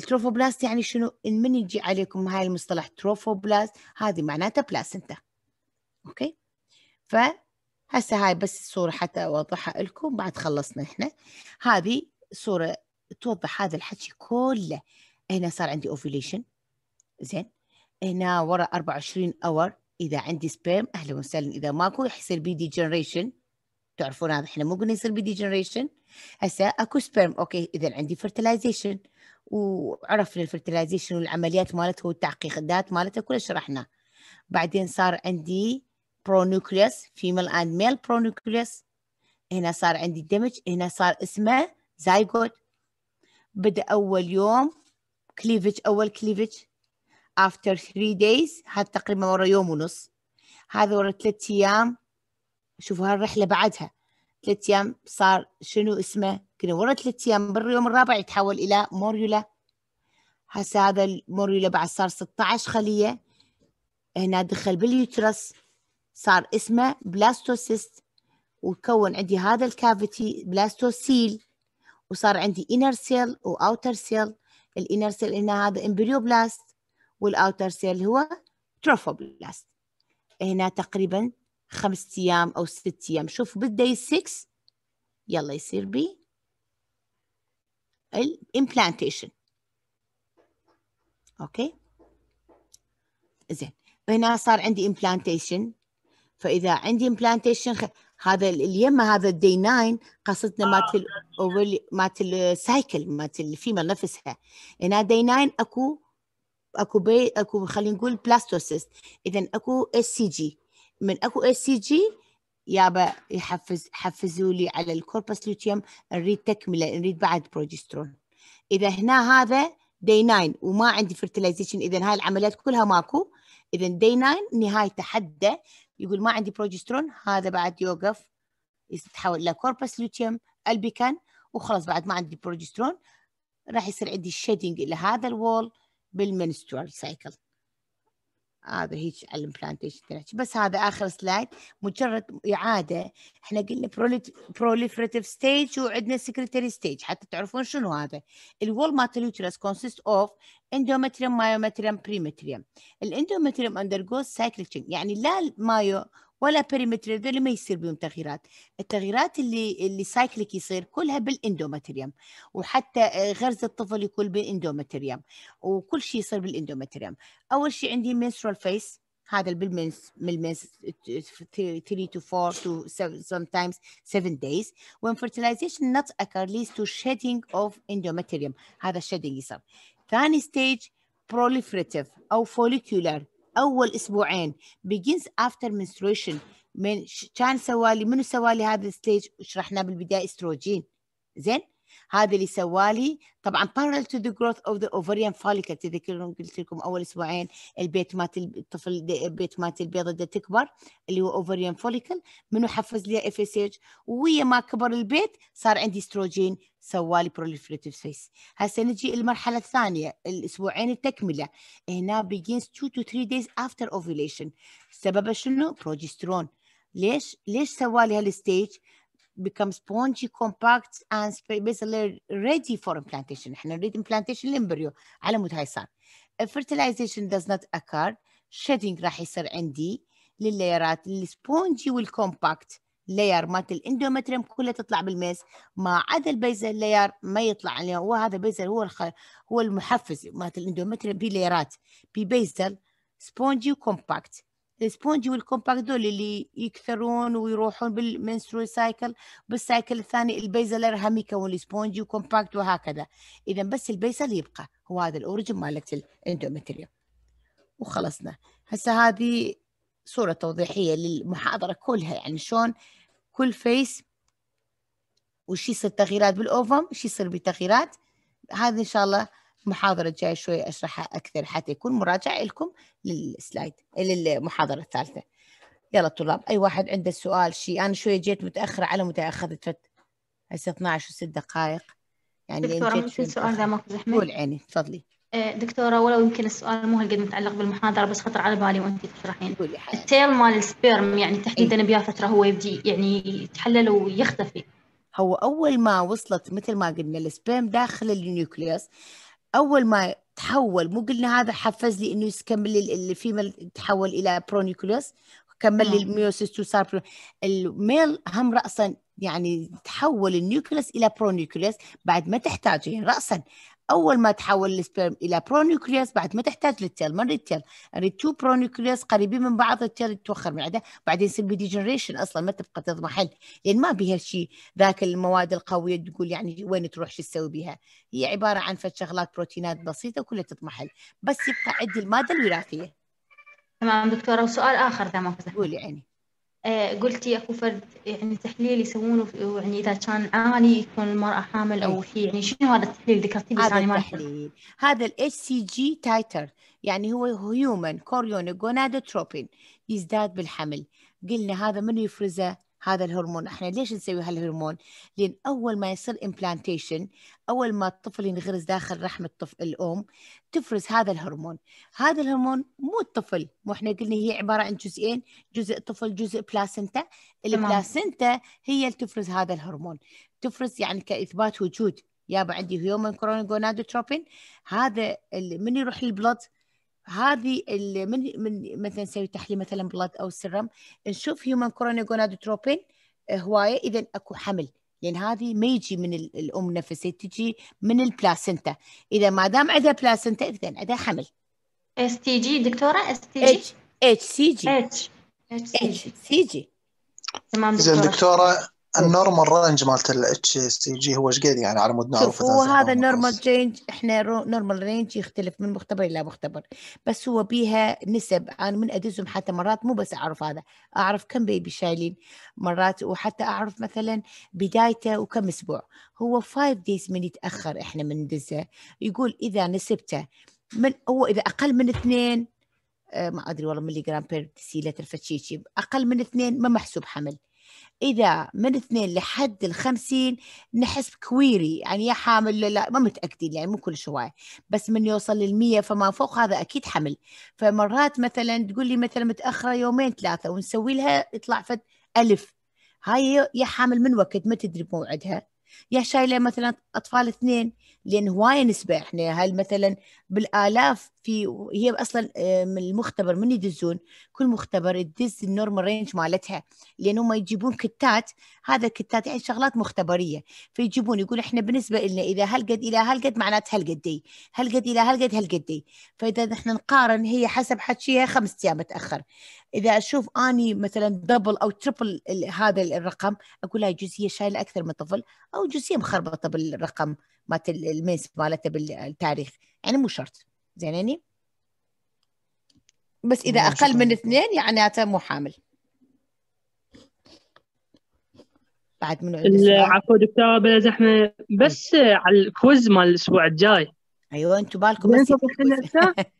ال trophoblast يعني شنو؟ من يجي عليكم هاي المصطلح trophoblast هذه معناتها placenta okay؟ فهسه هاي بس الصورة حتى أوضحها لكم بعد خلصنا إحنا. هذه صورة توضح هذا الحكي كله. هنا صار عندي ovulation زين؟ هنا ورا 24 hour إذا عندي sperm أهلا وسهلا. إذا ماكو يصير بي degeneration تعرفون هذا إحنا مو قلنا يصير بي degeneration هسه أكو sperm okay؟ إذا عندي fertilization وعرفنا ال fertilization والعمليات مالته والتعقيدات مالته كلها شرحنا. بعدين صار عندي pronucleus female and male pronucleus هنا صار عندي دمج هنا صار اسمه زايجوت بدأ أول يوم cleavage أول cleavage after three days هذا تقريبا ورا يوم ونص. هذا ورا ثلاث أيام. شوفوا هالرحلة بعدها. ثلاث أيام صار شنو اسمه؟ كنا ورا ثلاث أيام باليوم الرابع يتحول إلى morula. هسه هذا ال morula بعد صار 16 خلية. هنا دخل بال uterus صار اسمه blastocyst وكون عندي هذا ال cavity blastocele وصار عندي inner cell و outer cell ال inner cell هنا هذا embryoblast وال outer cell هو trophoblast هنا تقريبا خمس أيام أو ست أيام. شوف بال day 6 يلا يصير بي ال implantation okay زين. هنا صار عندي implantation فإذا عندي implantation خ... هذا اليمه هذا ال day 9 قصدنا مالت مالت ال cycle مالت ال female نفسها. هنا day 9 أكو أكو بي أكو خلينا نقول blastocyst اذا أكو HCG من أكو HCG يابا يحفز حفزوا لي على ال corpus luteum نريد تكملة نريد بعد بروجسترون إذا هنا هذا day 9 وما عندي fertilization إذا هاي العمليات كلها ماكو. إذا day 9 نهايته حده يقول ما عندي بروجسترون هذا بعد يوقف يتحول إلى corpus luteum albicans وخلاص بعد ما عندي بروجسترون راح يصير عندي shedding إلى هذا ال wall بال menstrual cycle هذا هيك على ال implantation بس هذا آخر slide مجرد إعادة. إحنا قلنا proliferative stage وعندنا secretory stage حتى تعرفون شنو هذا. ال wall مالت ال uterus consist of endometrium myometrium perimetrium ال endometrium undergoes cycle يعني لا ال myo ولا perimetrium هذول ما يصير بهم تغييرات. التغييرات اللي اللي cyclic يصير كلها بال endometrium وحتى آه، غرز الطفل يكون بال endometrium وكل شيء يصير بالاندومتريوم أول شيء عندي menstrual phase هذا بال mens بال mens 3 to 4 to sometimes 7 days. When fertilization not occur leads to shedding of endometrium. هذا shedding يصير. ثاني stage proliferative أو follicular. أول أسبوعين. begins after menstruation. من كان سوالي منو سوالي هذا ال stage شرحناه بالبداية استروجين زين؟ هذا اللي سوالي طبعا parallel to the growth of the ovarian follicle تذكرون قلت لكم أول أسبوعين البيت مالت الطفل البيت مالت البيضة دا تكبر اللي هو ovarian follicle. منو حفز لي FSH ويا ما كبر البيت صار عندي استروجين سوالي proliferative phase هسه نجي المرحلة الثانية الأسبوعين التكملة. هنا begins 2 to 3 days after ovulation. سببه شنو؟ بروجسترون ليش؟ ليش سوالي هال stage become spongy compact and basically ready for implantation. إحنا نريد implantation ال embryo على مود هاي صار. Fertilization does not occur. Shedding راح يصير عندي لللايرات السبونجي والكومباكت لاير مالت الاندومتريوم كلها تطلع بال menses ما عدا ال basal layer ما يطلع عليه هو هذا basal هو الخ... هو المحفز مالت الاندومتريوم بلايرات ببيزل سبونجي وكومباكت السبونجي والكومباكت دول اللي يكثرون ويروحون بالمنسترول سايكل بالسايكل الثاني البيزل هم يكون السبونجي وكومباكت وهكذا. اذا بس ال basal يبقى هو هذا ال origin مالت ال endometrium وخلصنا. هسه هذه صورة توضيحية للمحاضرة كلها يعني شلون كل phase وش يصير تغييرات بال ovum وش يصير بتغييرات. هذه إن شاء الله المحاضرة الجاية شوي أشرحها أكثر حتى يكون مراجعة لكم لل slide للمحاضرة الثالثة. يلا طلاب أي واحد عنده سؤال شيء أنا شوية جيت متأخرة على فت هسه 12 و6 دقائق. يعني دكتورة ممكن سؤال إذا ماكو زحمة؟ قول عيني تفضلي. آه، دكتورة ولو يمكن السؤال مو هالقد متعلق بالمحاضرة بس خطر على بالي وانت تشرحين. ال tail مال ال sperm يعني تحديدا إيه؟ بيا فترة هو يبدي يعني يتحلل ويختفي. هو أول ما وصلت مثل ما قلنا ال sperm داخل ال nucleus أول ما تحول مو قلنا هذا حفز لي إنه يكمل ال female تحول إلى pronucleus كمل لي ال meiosis وصار ال male هم رأسا يعني تحول ال nucleus إلى pronucleus بعد ما تحتاج يعني راسا. أول ما تحول ال sperm إلى pronucleus بعد ما تحتاج لل tail ما نريد tail. نريد two pronucleus قريبين من بعض ال tail يتوخر من عده بعدين يصير ب degeneration أصلا ما تبقى تضمحل لأن ما بها شيء ذاك المواد القوية تقول يعني وين تروح شو تسوي بها هي عبارة عن فد شغلات بروتينات بسيطة وكلها تضمحل بس يبقى عندي المادة الوراثية. تمام دكتورة وسؤال آخر ما قولي يعني آه، قلتي اكو فرد يعني تحليل يسوونه يعني إذا كان عالي يكون المرأة حامل أو شيء يعني شنو هذا التحليل؟ ذكرتي بس هذا التحليل. هذا ال HCG titer يعني هو human chorionic gonadotropin يزداد بالحمل. قلنا هذا من يفرزه؟ هذا الهرمون إحنا ليش نسوي هالهرمون؟ لأن أول ما يصير implantation أول ما الطفل ينغرز داخل رحم الطفل الأم تفرز هذا الهرمون. هذا الهرمون مو الطفل مو إحنا قلنا هي عبارة عن جزئين جزء طفل جزء placenta ال placenta هي اللي تفرز هذا الهرمون. تفرز يعني كإثبات وجود يابا عندي human chorionic gonadotropin هذا اللي من يروح لل blood هذه اللي من من مثلا نسوي تحليل مثلا blood أو سيرم نشوف human chorionic gonadotropin هواية اذا أكو حمل. لأن هذه ما يجي من الأم نفسها تجي من ال placenta. إذا ما دام عندها placenta اذا عندها حمل. اس تي جي دكتورة؟ اس تي جي اتش سي جي اتش اتش سي جي تمام دكتورة. دكتورة ال normal range مالت ال HCG هو إيش قد يعني على مود نعرف هو هذا ال normal range إحنا normal range يختلف من مختبر إلى مختبر بس هو بيها نسب. أنا من أدزهم حتى مرات مو بس أعرف هذا أعرف كم بيبي شايلين مرات وحتى أعرف مثلا بدايته وكم أسبوع. هو 5 دايز من يتأخر إحنا من ندزه. يقول إذا نسبته من هو إذا أقل من اثنين آه، ما أدري والله ملي جرام بير ديسيلتر فتشيشي أقل من اثنين ما محسوب حمل. إذا من اثنين لحد الخمسين نحس كويري يعني يا حامل لا ما متأكدين يعني مو كل شوية بس من يوصل للمية فما فوق هذا أكيد حمل. فمرات مثلا تقول لي مثلا متأخرة يومين ثلاثة ونسوي لها يطلع فد ألف. هاي يا حامل من وقت ما تدري بموعدها يا شايلة مثلا أطفال اثنين لأن هواية نسبة. إحنا هل مثلا بالآلاف في هي أصلا آه، من المختبر من يدزون؟ كل مختبر تدز ال normal range مالتها لأن هم يجيبون kit ات. هذا kit ات يعني شغلات مختبرية. فيجيبون يقول إحنا بالنسبة لنا إذا هالقد إلى هالقد معناته هالقدي هالقد إلى هالقد هالقدي فإذا نحن نقارن هي حسب حكيها خمس أيام متأخر. إذا أشوف أني مثلا double أو triple هذا الرقم أقول هاي جزئيه شايلة أكثر من طفل أو جزئيه مخربطة بالرقم مالت ال menses مالته بالتاريخ. يعني مو شرط. زينيني بس إذا أقل من اثنين معناته مو حامل. بعد منو عفوا دكتوره بلا زحمة. بس على ال quiz مال الأسبوع الجاي. أيوه أنتم بالكم بس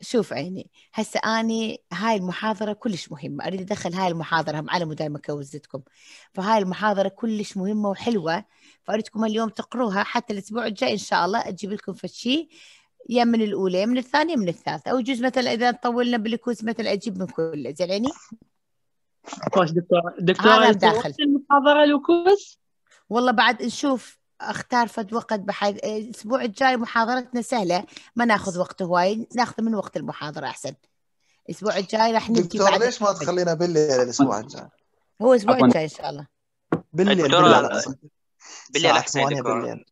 شوف عيني هسه أني هاي المحاضرة كلش مهمة أريد أدخل هاي المحاضرة على دائما quiz تكم فهاي المحاضرة كلش مهمة وحلوة فأريدكم اليوم تقروها حتى الأسبوع الجاي إن شاء الله أجيب لكم فشي يا من الأولى يا من الثانية من الثالثة أو يجوز مثلا إذا طولنا بال quiz مثلا أجيب من كل زين عيني؟ خوش دكتور دكتور داخل المحاضرة ال quiz والله بعد نشوف أختار فد وقت بحيث الأسبوع الجاي محاضرتنا سهلة ما ناخذ وقت هواي ناخذ من وقت المحاضرة أحسن. الأسبوع الجاي راح دكتور بعد ليش ما تخلينا بالليل الأسبوع الجاي؟ هو الأسبوع. الجاي إن شاء الله. بالليل بالليل بالليل أحسن 8 دكتور. بالليل.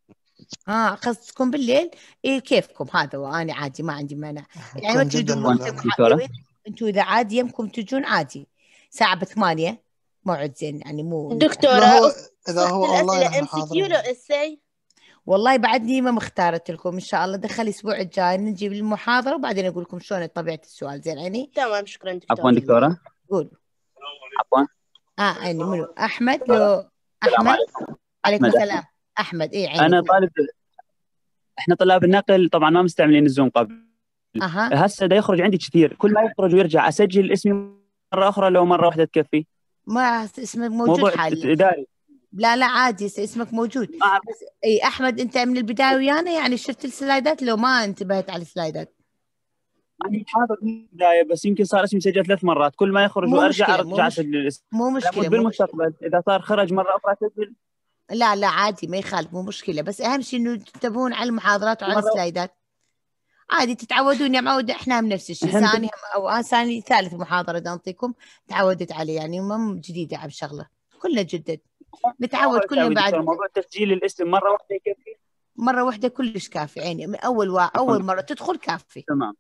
آه قصدكم بالليل؟ إيه كيفكم؟ هذا وأنا عادي ما عندي مانع. يعني ممتع. المحاضرة أنتوا إذا عادي يمكم تجون عادي. ساعة بثمانية موعد زين يعني مو هو إذا هو الأسئلة online MCQ لو essay والله بعدني ما مختارت لكم إن شاء الله. دخل الأسبوع الجاي نجيب المحاضرة وبعدين أقول لكم شلون طبيعة السؤال. زين يعني تمام شكرا دكتورة عفوا دكتورة. قول. عفوا. آه يعني منو؟ أحمد؟ لو أحمد؟ عليكم. السلام. أحمد اي عيني. أنا طالب إحنا طلاب النقل طبعا ما مستعملين الزوم قبل. أها. هسه دا يخرج عندي كثير. كل ما يخرج ويرجع أسجل اسمي مرة أخرى لو مرة واحدة تكفي. ما اسمك موجود موضوع حاليا. إداري. لا لا عادي اسمك موجود. أعرف. بس إي أحمد أنت من البداية ويانا يعني شفت السلايدات؟ لو ما انتبهت على السلايدات. أنا حاضر من البداية بس يمكن صار اسمي مسجل ثلاث مرات. كل ما يخرج وأرجع أرجع. أسجل الاسم مو مشكلة. بالمستقبل. إذا صار خرج مرة أخرى أسجل. لا لا عادي ما يخالف مو مشكلة. بس أهم شيء إنه تنتبهون على المحاضرات وعلى السلايدات. عادي تتعودون يا معود إحنا هم نفس الشيء. ثاني أو آه ثاني ثالث محاضرة بدي انطيكم تعودت عليه. يعني ما جديدة على شغلة. كلنا جدد. نتعود كلنا بعد موضوع تسجيل الاسم مرة واحدة يكفي؟ مرة واحدة كلش كافي عيني من أول وا... أول مرة تدخل كافي. تمام.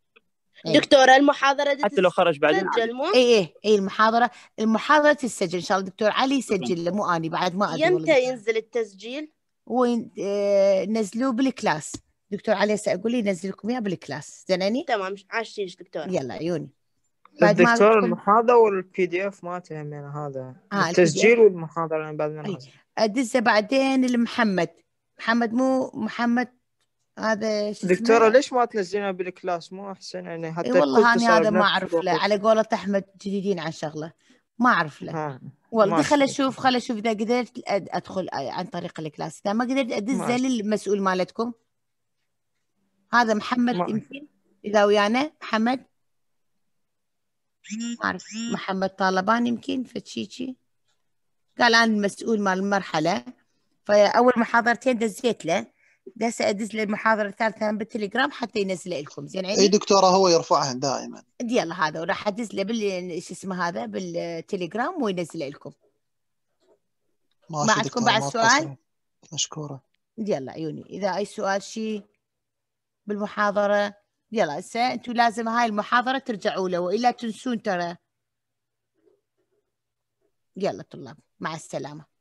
إيه. دكتورة المحاضرة دي حتى لو خرج بعدين اي اي اي المحاضرة المحاضرة تسجل إن شاء الله. دكتور علي يسجل مو أني بعد ما أدري يمتى ينزل التسجيل؟ وين آه نزلوه بال class. دكتور علي ساقول لي ينزل لكم إياه بال class. زيناني تمام عاشيش دكتورة. يلا عيوني. بعد ما الدكتور تكون- المحاضرة وال PDF ما تهمنا هذا آه، التسجيل والمحاضرة يعني بعد ما. ننزل أدزه بعدين لمحمد محمد مو محمد هذا؟ دكتورة ليش ما تنزلنا بال class مو أحسن يعني حتى اي والله تصير هذا ما أعرف له. على قولة أحمد جديدين عن شغلة ما أعرف له. والله خل. أشوف خل أشوف إذا قدرت أدخل عن طريق الكلاس إذا ما قدرت أدزه. للمسؤول مالتكم هذا محمد يمكن إذا ويانا محمد ما اعرف محمد طالبان يمكن فتشيشي قال أنا المسؤول مال المرحلة. فأول محاضرتين دزيت له. دسه أدز له المحاضرة الثالثة بالتليجرام حتى ينزله لكم. زين أي عيني دكتورة هو يرفعها دائما. يلا هذا وراح أدز له بال شو اسمه هذا؟ بالتليجرام وينزله لكم. ما عندكم دكتورة بعد سؤال؟ مشكورة. يلا عيوني. إذا أي سؤال شيء بالمحاضرة يلا هسه أنتم لازم هاي المحاضرة ترجعوا له وإلا تنسون ترى. يلا طلاب مع السلامة.